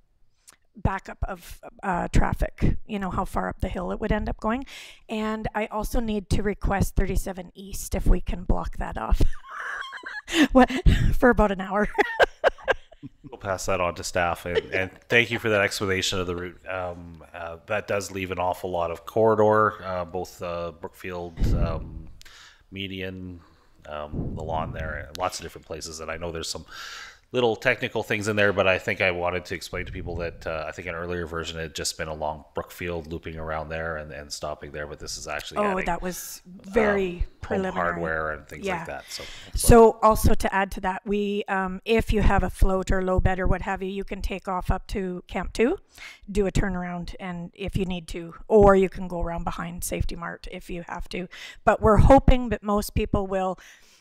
backup of uh, traffic, you know, how far up the hill it would end up going. And I also need to request 37 East if we can block that off what, <laughs> for about an hour. <laughs> We'll pass that on to staff, and, and thank you for that explanation of the route. Um, uh, that does leave an awful lot of corridor, uh, both uh, Brookfield um, median um, the lawn there, lots of different places. And I know there's some little technical things in there, but I think I wanted to explain to people that uh, I think an earlier version had just been along Brookfield, looping around there and, and stopping there, but this is actually Oh, adding, that was very um, preliminary. hardware and things Yeah. like that. So, So also to add to that, we, um, if you have a float or low bed or what have you, you can take off up to Camp Two, do a turnaround, and if you need to, or you can go around behind Safety Mart if you have to. But we're hoping that most people will.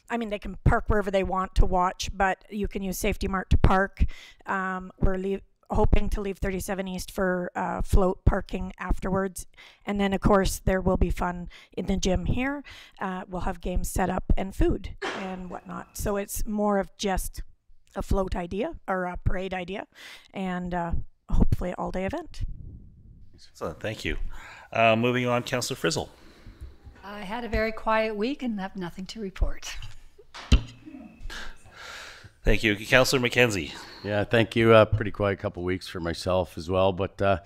I mean, they can park wherever they want to watch, but you can use Safety Mart to park. Um, we're leave, hoping to leave 37 East for uh, float parking afterwards. And then, of course, there will be fun in the gym here. Uh, we'll have games set up and food and whatnot. So it's more of just a float idea or a parade idea and uh, hopefully all day event. so thank you. Uh, moving on, Councillor Frizzle. I had a very quiet week and have nothing to report. <laughs> Thank you, Councillor Mackenzie. Yeah, thank you. Uh, pretty quiet couple weeks for myself as well, but uh,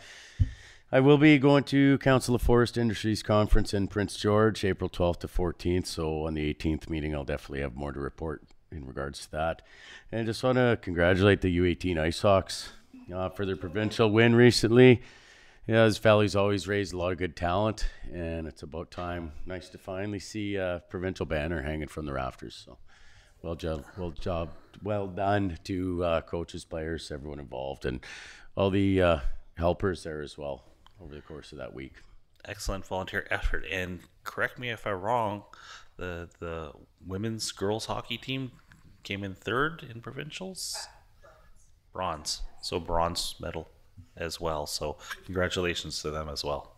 I will be going to Council of Forest Industries conference in Prince George, April 12th to 14th. So on the 18th meeting, I'll definitely have more to report in regards to that. And I just want to congratulate the U18 Ice Hawks uh, for their provincial win recently. Yeah, this valley's always raised a lot of good talent, and it's about time. Nice to finally see a provincial banner hanging from the rafters. So, well job, well job, well done to uh, coaches, players, everyone involved, and all the uh, helpers there as well over the course of that week. Excellent volunteer effort. And correct me if I'm wrong, the the women's girls hockey team came in third in provincials. Bronze. So bronze medal as well. So congratulations to them as well.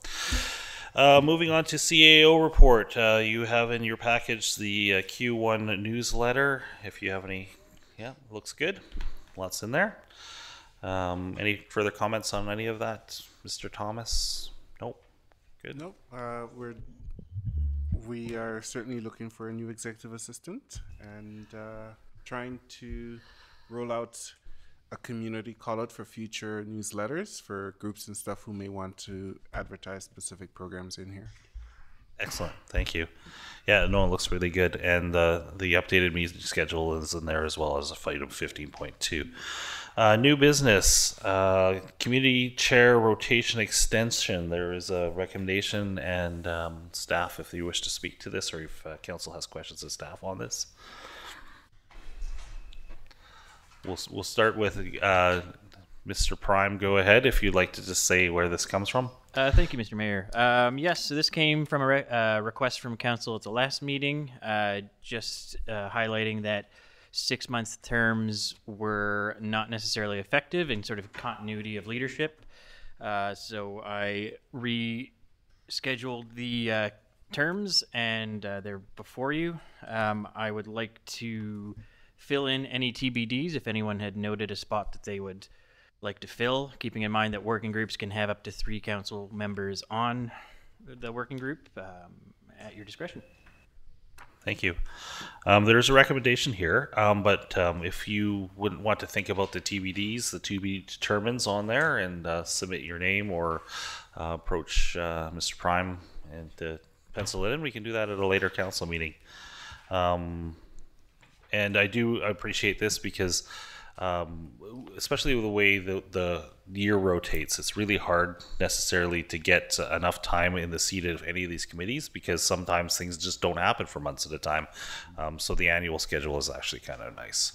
Uh, moving on to CAO report. Uh, you have in your package the uh, Q1 newsletter. If you have any, yeah, looks good. Lots in there. Um, any further comments on any of that, Mr. Thomas? Nope. Good. Nope. Uh, we're we are certainly looking for a new executive assistant and uh, trying to roll out a community call out for future newsletters for groups and stuff who may want to advertise specific programs in here. Excellent, thank you. Yeah, no, it looks really good, and uh, the updated meeting schedule is in there as well as a item fifteen point two. Uh, new business, uh, community chair rotation extension. There is a recommendation, and um, staff, if you wish to speak to this, or if uh, council has questions of staff on this. We'll we'll start with uh, Mr. Prime. Go ahead if you'd like to just say where this comes from. Uh, thank you, Mr. Mayor. Um, yes, so this came from a re- uh, request from council at the last meeting, uh, just uh, highlighting that six month terms were not necessarily effective in sort of continuity of leadership. Uh, so I rescheduled the uh, terms and they're before you. Um, I would like to fill in any TBDs if anyone had noted a spot that they would like to fill, keeping in mind that working groups can have up to three council members on the working group um, at your discretion. Thank you. Um, there's a recommendation here, um, but um, if you wouldn't want to think about the TBDs, the to be determines on there, and uh, submit your name or uh, approach uh, Mr. Prime and uh, pencil it in, we can do that at a later council meeting. Um, and I do appreciate this because, um, especially with the way the, the year rotates, it's really hard necessarily to get enough time in the seat of any of these committees because sometimes things just don't happen for months at a time. Um, so the annual schedule is actually kind of nice.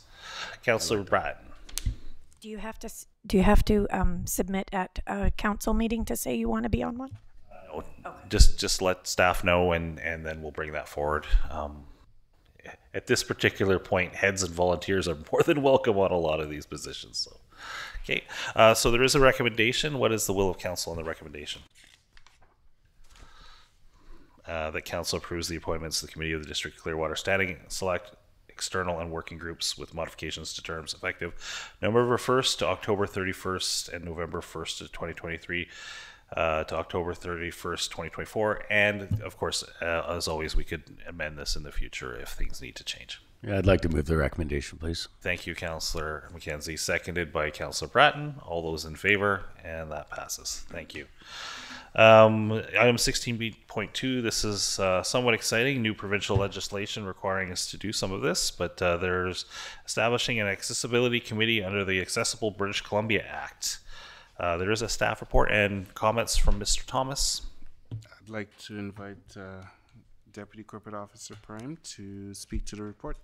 Councillor Braaten. Do you have to do you have to um, submit at a council meeting to say you want to be on one? No, Just just let staff know, and and then we'll bring that forward. Um, at this particular point, heads and volunteers are more than welcome on a lot of these positions. So, okay, uh, so there is a recommendation. What is the will of council on the recommendation? Uh, that council approves the appointments to the committee of the District Clearwater Standing Select external and working groups with modifications to terms effective November 1st to October 31st and November 1st to 2023 uh, to October 31st, 2024. And of course, uh, as always, we could amend this in the future if things need to change. Yeah, I'd like to move the recommendation, please. Thank you, Councillor Mackenzie. Seconded by Councillor Braaten. All those in favor, and that passes. Thank you. Um, item 16B.2, this is uh, somewhat exciting. New provincial legislation requiring us to do some of this, but uh, there's establishing an accessibility committee under the Accessible British Columbia Act. Uh, there is a staff report and comments from Mr. Thomas. I'd like to invite uh, Deputy Corporate Officer Prime to speak to the report.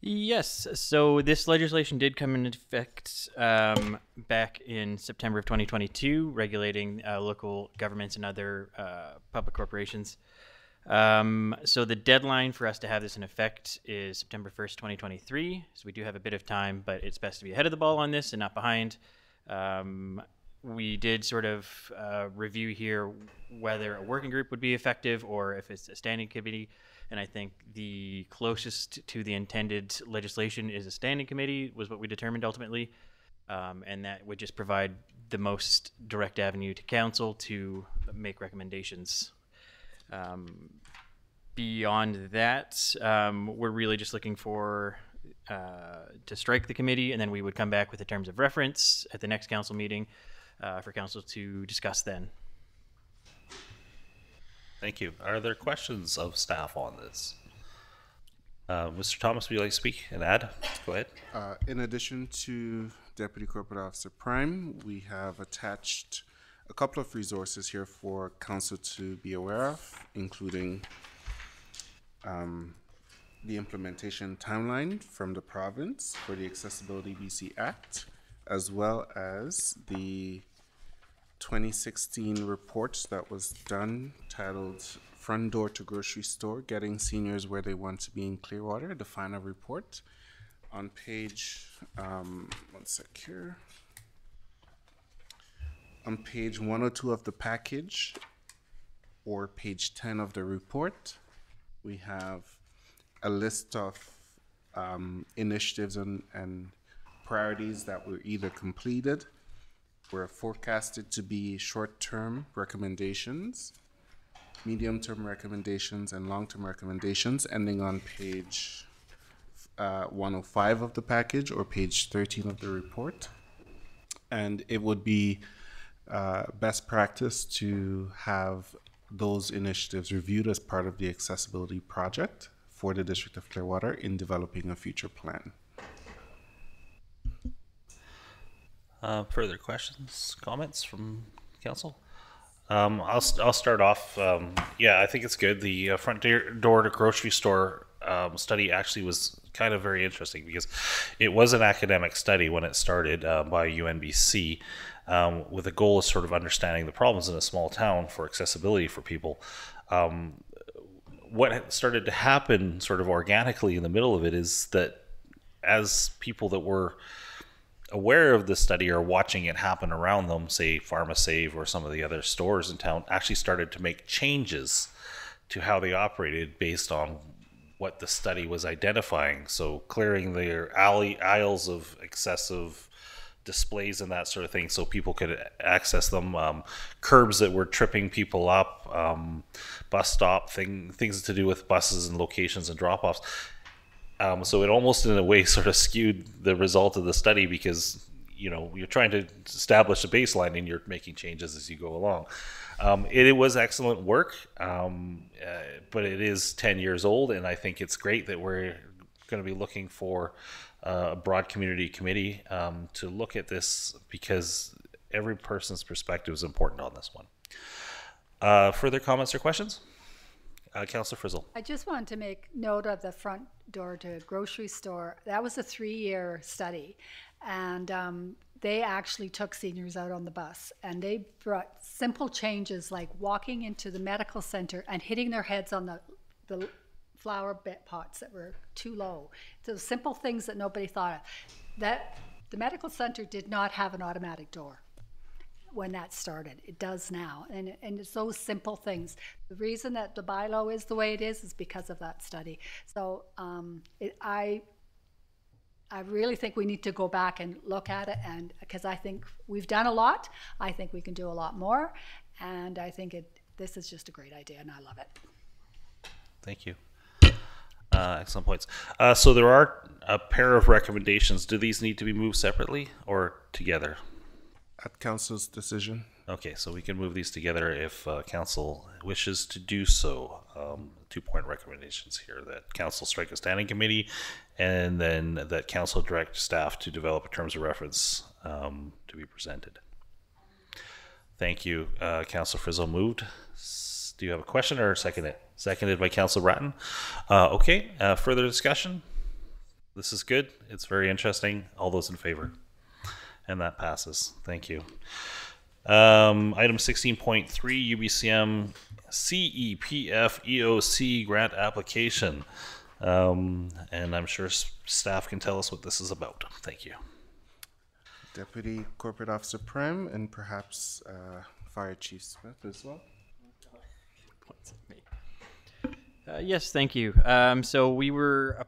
Yes, so this legislation did come into effect um, back in September of 2022, regulating uh, local governments and other uh, public corporations. Um, so the deadline for us to have this in effect is September 1st, 2023. So we do have a bit of time, but it's best to be ahead of the ball on this and not behind. Um, we did sort of uh, review here whether a working group would be effective or if it's a standing committee. And I think the closest to the intended legislation is a standing committee, was what we determined ultimately. Um, and that would just provide the most direct avenue to council to make recommendations. Um, beyond that, um, we're really just looking for uh, to strike the committee, and then we would come back with the terms of reference at the next council meeting uh, for council to discuss then. Thank you. Are there questions of staff on this? Uh, Mr. Thomas, would you like to speak and add? Go ahead. Uh, in addition to Deputy Corporate Officer Prime, we have attached a couple of resources here for council to be aware of, including um, the implementation timeline from the province for the Accessibility BC Act, as well as the 2016 report that was done titled Front Door to Grocery Store Getting Seniors Where They Want to Be in Clearwater, the final report. On page, um, one sec here. On page 102 of the package, or page 10 of the report, we have a list of um, initiatives and, and priorities that were either completed were forecasted to be short-term recommendations, medium-term recommendations, and long-term recommendations, ending on page uh, 105 of the package or page 13 of the report. And it would be uh, best practice to have those initiatives reviewed as part of the accessibility project for the District of Clearwater in developing a future plan. Uh, further questions, comments from council? Um, I'll, I'll start off. Um, yeah, I think it's good. The uh, front door, door to grocery store um, study actually was kind of very interesting because it was an academic study when it started uh, by UNBC um, with a goal of sort of understanding the problems in a small town for accessibility for people. Um, what started to happen sort of organically in the middle of it is that as people that were aware of the study or watching it happen around them, say PharmaSave or some of the other stores in town, actually started to make changes to how they operated based on what the study was identifying. So clearing their alley aisles of excessive displays and that sort of thing so people could access them um, curbs that were tripping people up um, bus stop thing things to do with buses and locations and drop-offs um, so it almost, in a way, <laughs> sort of skewed the result of the study because you know you're trying to establish a baseline and you're making changes as you go along. Um, it, it, was excellent work, um, uh, but it is 10 years old, and I think it's great that we're going to be looking for a broad community committee um, to look at this because every person's perspective is important on this one. Uh, further comments or questions? Uh, Councillor Frizzle. I just wanted to make note of the front door to grocery store. That was a three-year study, and um, they actually took seniors out on the bus, and they brought simple changes like walking into the medical center and hitting their heads on the the flower bit pots that were too low. So simple things that nobody thought of. That the medical center did not have an automatic door when that started. It does now. And, and it's those simple things. The reason that the bylaw is the way it is is because of that study. So um, it, I, I really think we need to go back and look at it and because I think we've done a lot. I think we can do a lot more. And I think it, this is just a great idea and I love it. Thank you. Uh, excellent points. Uh, so there are a pair of recommendations. Do these need to be moved separately or together? At council's decision. Okay, so we can move these together if uh, council wishes to do so. Um, two point recommendations here that council strike a standing committee and then that council direct staff to develop terms of reference um, to be presented. Thank you. Uh, Council Frizzle moved. Do you have a question or second it? Seconded by Council Braaten. Uh, okay, uh, further discussion? This is good. It's very interesting. All those in favor? And that passes. Thank you. Um, item 16.3 UBCM CEPF EOC grant application. Um, and I'm sure staff can tell us what this is about. Thank you. Deputy Corporate Officer Prem and perhaps uh, Fire Chief Smith as well. Uh, yes, thank you. Um, so we were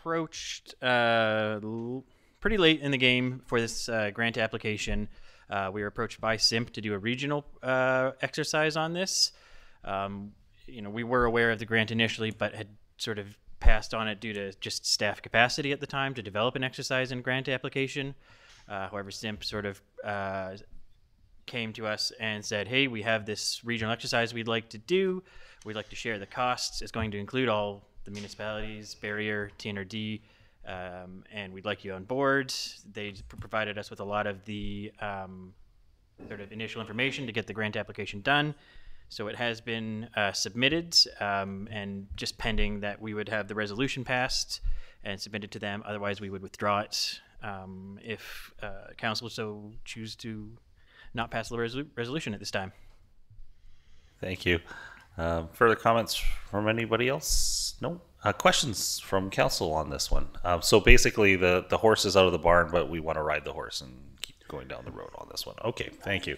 approached uh, pretty late in the game for this uh, grant application. Uh, we were approached by Simpcw to do a regional uh, exercise on this. Um, you know, we were aware of the grant initially, but had sort of passed on it due to just staff capacity at the time to develop an exercise and grant application. Uh, however, Simpcw sort of came to us and said, "Hey, we have this regional exercise we'd like to do. We'd like to share the costs. It's going to include all the municipalities, Barriere, TNRD, um, and we'd like you on board." They provided us with a lot of the um, sort of initial information to get the grant application done. So it has been uh, submitted, um, and just pending that we would have the resolution passed and submitted to them. Otherwise, we would withdraw it um, if uh, council so choose to not pass the resolu- resolution at this time. Thank you. Um, further comments from anybody else? No. Uh, questions from council on this one? Um, so basically, the the horse is out of the barn, but we want to ride the horse and keep going down the road on this one. Okay, thank you.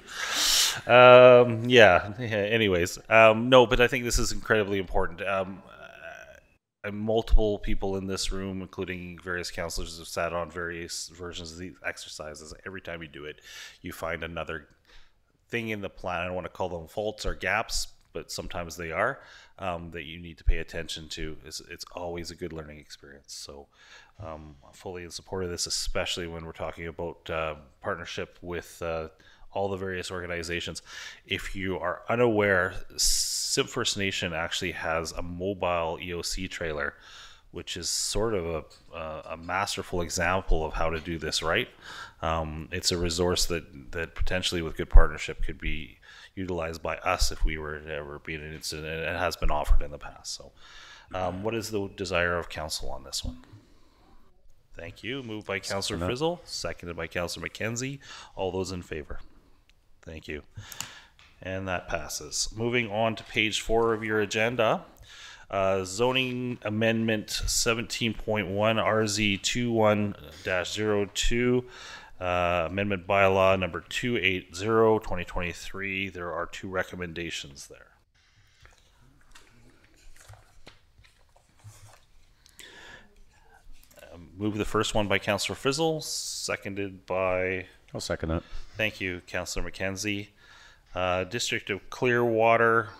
Um, yeah. <laughs> Anyways, um, no, but I think this is incredibly important. Um, uh, multiple people in this room, including various counselors, have sat on various versions of these exercises. Every time you do it, you find another thing in the plan. I don't want to call them faults or gaps, but sometimes they are um, that you need to pay attention to. It's, it's always a good learning experience. So, um, I'm fully in support of this, especially when we're talking about uh, partnership with uh, all the various organizations. If you are unaware, Simpcw First Nation actually has a mobile EOC trailer which is sort of a, uh, a masterful example of how to do this right. Um, it's a resource that, that potentially with good partnership could be utilized by us if we were to ever be in an incident, and it has been offered in the past. So, um, what is the desire of council on this one? Thank you. Moved by Councillor Frizzle, seconded by Councillor Mackenzie. All those in favor? Thank you. And that passes. Moving on to page four of your agenda. Uh, zoning amendment 17.1 RZ 21-02 uh, amendment bylaw number 280 2023 there are two recommendations there Um, move the first one by Councillor Frizzle seconded by I'll second that. Thank you, Councillor Mackenzie. Uh, District of Clearwater,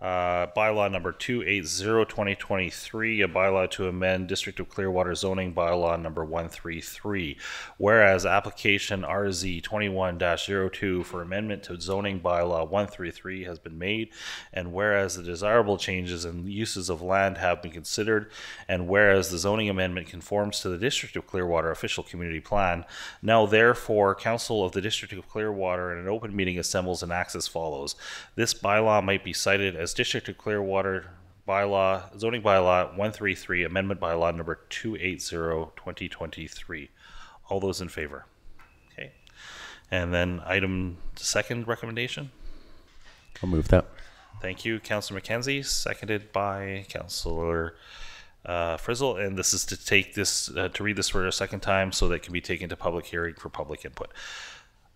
uh, bylaw number 280-2023, a bylaw to amend District of Clearwater zoning bylaw number 133. Whereas application RZ 21-02 for amendment to zoning bylaw 133 has been made, and whereas the desirable changes and uses of land have been considered, and whereas the zoning amendment conforms to the District of Clearwater official community plan, now therefore, Council of the District of Clearwater in an open meeting assembles and acts as follows. This bylaw might be cited as District of Clearwater bylaw, zoning bylaw 133, amendment bylaw number 280-2023. All those in favor? Okay. And then item second recommendation? I'll move that. Thank you, Councillor Mackenzie, seconded by Councillor uh, Frizzle. And this is to take this, uh, to read this for a second time so that it can be taken to public hearing for public input.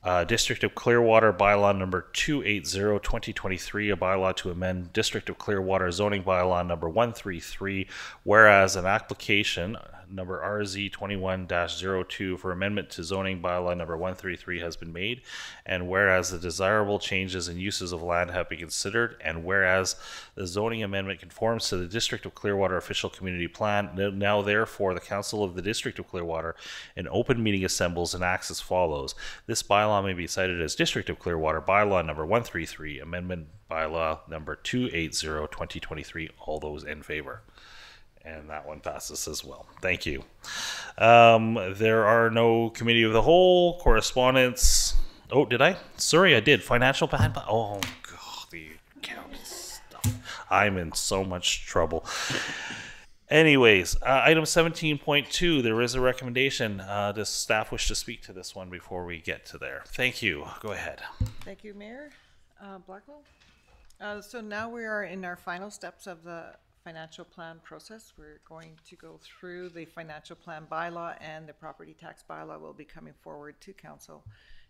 Uh, District of Clearwater bylaw number 280-2023, a bylaw to amend District of Clearwater zoning bylaw number 133, whereas an application number RZ 21 02 for amendment to zoning bylaw number 133 has been made. And whereas the desirable changes and uses of land have been considered, and whereas the zoning amendment conforms to the District of Clearwater official community plan, now therefore the Council of the District of Clearwater in open meeting assembles and acts as follows. This bylaw may be cited as District of Clearwater bylaw number 133, amendment bylaw number 280 2023. All those in favor? And that one passes as well. Thank you. Um, there are no committee of the whole correspondence. Oh, did I? Sorry, I did. Financial plan. Oh, God, the account stuff. I'm in so much trouble. Anyways, uh, item 17.2, there is a recommendation. Uh, does staff wish to speak to this one before we get to there? Thank you. Go ahead. Thank you, Mayor uh, Blackwell. Uh, So now we are in our final steps of the financial plan process. We're going to go through the financial plan bylaw and the property tax bylaw will be coming forward to council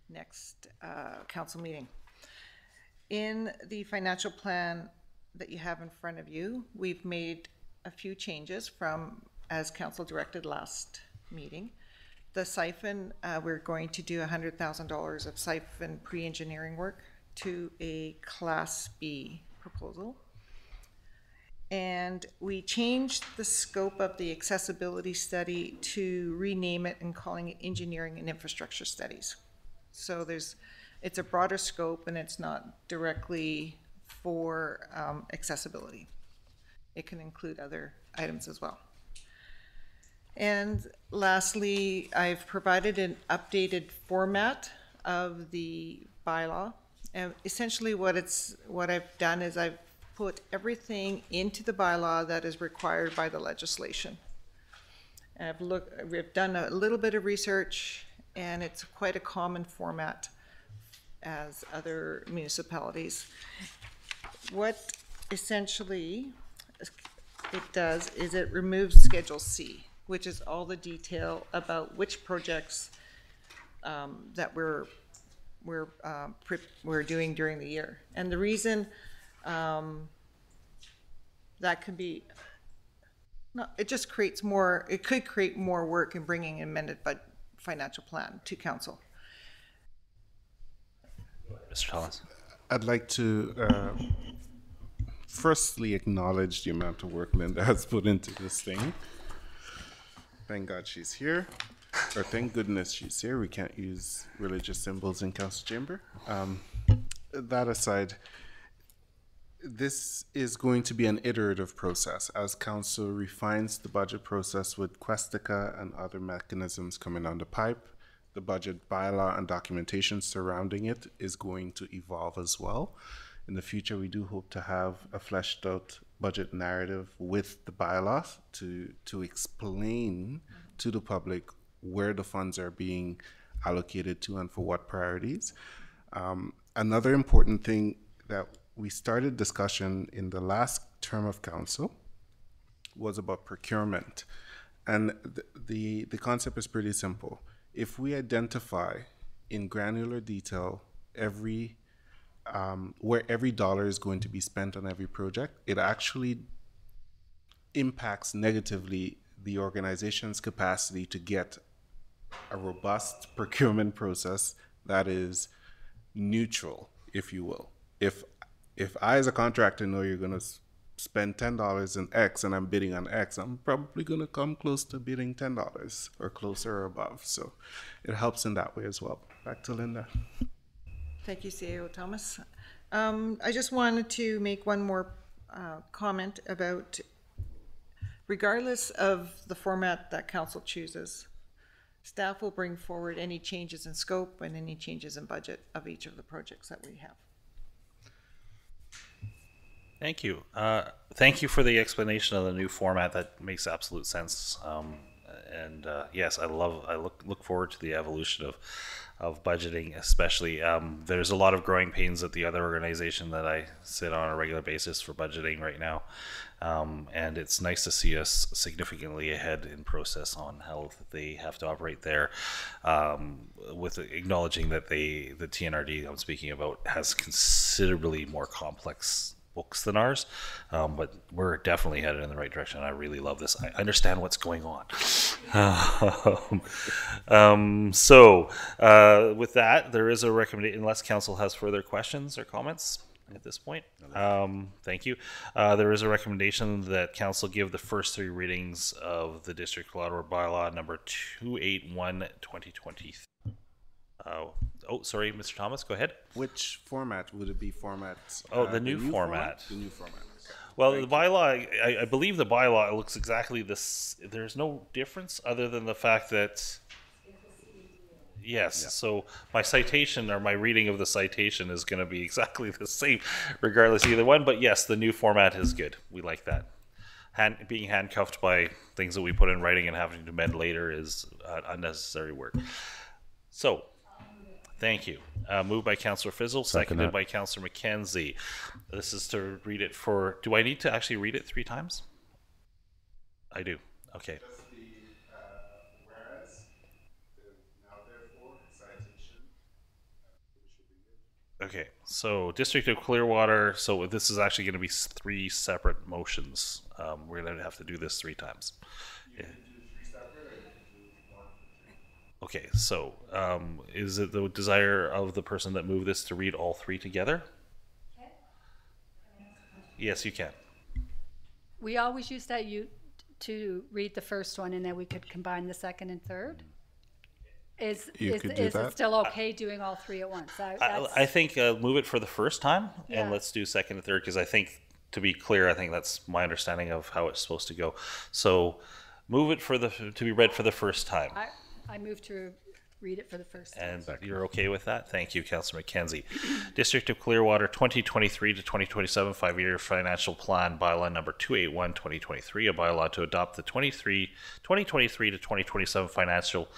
next uh, council meeting. In the financial plan that you have in front of you, we've made a few changes from, as council directed last meeting. The siphon, uh, we're going to do hundred thousand dollars of siphon pre-engineering work to a Class B proposal. And we changed the scope of the accessibility study to rename it and calling it engineering and infrastructure studies. So there's, it's a broader scope and it's not directly for um, accessibility. It can include other items as well. And lastly, I've provided an updated format of the bylaw. And essentially what it's, what I've done is I've put everything into the bylaw that is required by the legislation. I've looked, we've done a little bit of research and it's quite a common format as other municipalities. What essentially it does is it removes Schedule C, which is all the detail about which projects um, that we're, we're, pre- we're doing during the year. And the reason um, that could be, no, it just creates more, it could create more work in bringing amended but financial plan to council. Mr. Thomas. I'd like to uh, firstly acknowledge the amount of work Linda has put into this thing. Thank God she's here, or thank goodness she's here. We can't use religious symbols in council chamber. Um, that aside, this is going to be an iterative process as council refines the budget process with Questica and other mechanisms coming down the pipe. The budget bylaw and documentation surrounding it is going to evolve as well. In the future, we do hope to have a fleshed out budget narrative with the bylaws to to explain to the public where the funds are being allocated to and for what priorities. Um, another important thing that we started discussion in the last term of council was about procurement. And the, the, the concept is pretty simple. If we identify in granular detail every um, where every dollar is going to be spent on every project, it actually impacts negatively the organization's capacity to get a robust <laughs> procurement process that is neutral, if you will. If if I as a contractor know you're going to spend ten dollars in X and I'm bidding on X, I'm probably going to come close to bidding ten dollars or closer or above. So it helps in that way as well. Back to Linda. Thank you, CAO Thomas. Um, I just wanted to make one more uh, comment about, regardless of the format that council chooses, staff will bring forward any changes in scope and any changes in budget of each of the projects that we have. Thank you. Uh, thank you for the explanation of the new format. That makes absolute sense. Um, and uh, yes, I love. I look look forward to the evolution of of budgeting, especially. Um, there's a lot of growing pains at the other organization that I sit on a regular basis for budgeting right now, um, and it's nice to see us significantly ahead in process on how they have to operate there, um, with acknowledging that they the TNRD I'm speaking about has considerably more complex books than ours, um, but we're definitely headed in the right direction. I really love this. I understand what's going on. <laughs> um, so, uh, with that, there is a recommendation, unless council has further questions or comments at this point. Um, thank you. Uh, there is a recommendation that council give the first three readings of the district collateral bylaw number 281 2020. Uh, oh, sorry, Mr. Thomas, go ahead. Which format would it be? Format? Oh, uh, the new format. The new format. Well, the bylaw, I, I believe the bylaw looks exactly this. There's no difference other than the fact that. Yes, so my citation or my reading of the citation is going to be <laughs> exactly the same, regardless of either one. But yes, the new format is good. We like that. Hand, being handcuffed by things that we put in writing and having to amend later is uh, unnecessary work. So, thank you. Uh, moved by Councillor Frizzle, seconded that. by Councillor Mackenzie. This is to read it for. Do I need to actually read it three times? I do. Okay. Okay, so District of Clearwater. So this is actually going to be three separate motions. Um, we're going to have to do this three times. Yeah. Okay, so um, is it the desire of the person that moved this to read all three together? Yes, you can. We always use that you to read the first one and then we could combine the second and third. Is You is, could do is it that. still okay doing all three at once? I, I, that's- I think uh, move it for the first time, Yeah. and let's do second and third because I think, to be clear, I think that's my understanding of how it's supposed to go. So, move it for the to be read for the first time. I, I move to read it for the first time. And you're okay with that? Thank you, Councillor Mackenzie. <clears throat> District of Clearwater 2023 to 2027 five-year financial plan bylaw number 281 2023, a bylaw to adopt the 23 2023 to 2027 financial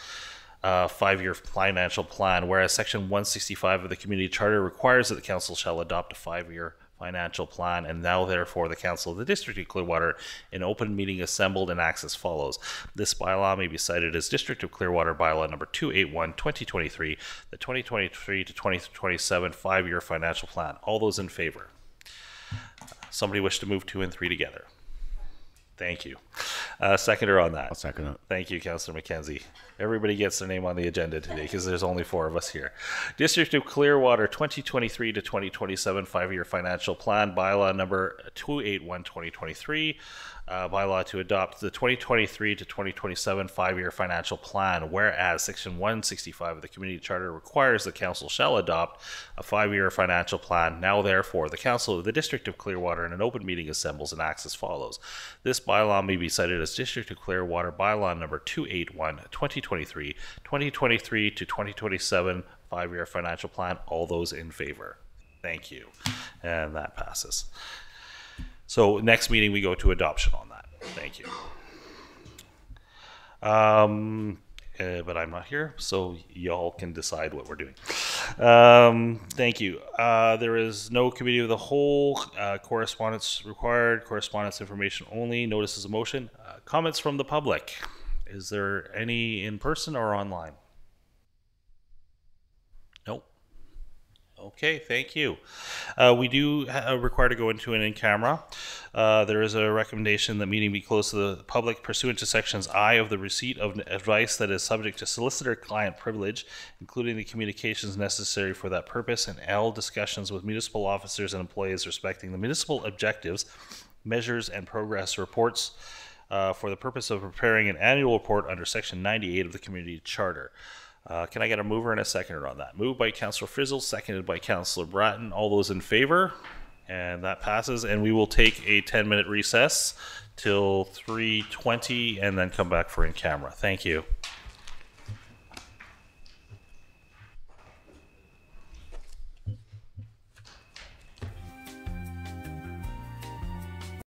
uh, five-year financial plan, whereas section 165 of the community charter requires that the council shall adopt a five-year financial plan, and now therefore the council of the district of Clearwater in open meeting assembled and acts as follows. This bylaw may be cited as District of Clearwater bylaw number 281 2023, the 2023 to 2027 five-year financial plan. All those in favor? Somebody wish to move two and three together? Thank you. Uh, seconder on that. I'll second it. Thank you, Councillor Mackenzie. Everybody gets their name on the agenda today because there's only four of us here. District of Clearwater 2023 to 2027 five year financial plan bylaw number 281 2023. Uh, bylaw to adopt the 2023 to 2027 five year financial plan, whereas Section 165 of the Community Charter requires the Council shall adopt a five year financial plan. Now, therefore, the Council of the District of Clearwater in an open meeting assembles and acts as follows. This bylaw may be cited as District of Clearwater bylaw number 281 2023, 2023 2023 to 2027 five year financial plan. All those in favor? Thank you. And that passes. So next meeting, we go to adoption on that. Thank you. Um, uh, but I'm not here, so y'all can decide what we're doing. Um, thank you. Uh, there is no committee of the whole. Uh, correspondence required. Correspondence information only. Notices of motion. Uh, comments from the public. Is there any in person or online? Nope. Okay, thank you. Uh, we do ha- require to go into an in camera. Uh, there is a recommendation that meeting be closed to the public pursuant to sections I of the receipt of advice that is subject to solicitor client privilege, including the communications necessary for that purpose, and L discussions with municipal officers and employees respecting the municipal objectives, measures, and progress reports uh, for the purpose of preparing an annual report under section 98 of the community charter. Uh, can I get a mover and a seconder on that? Moved by Councillor Frizzle, seconded by Councillor Braaten. All those in favor? And that passes. And we will take a 10 minute recess till 3:20 and then come back for in camera. Thank you.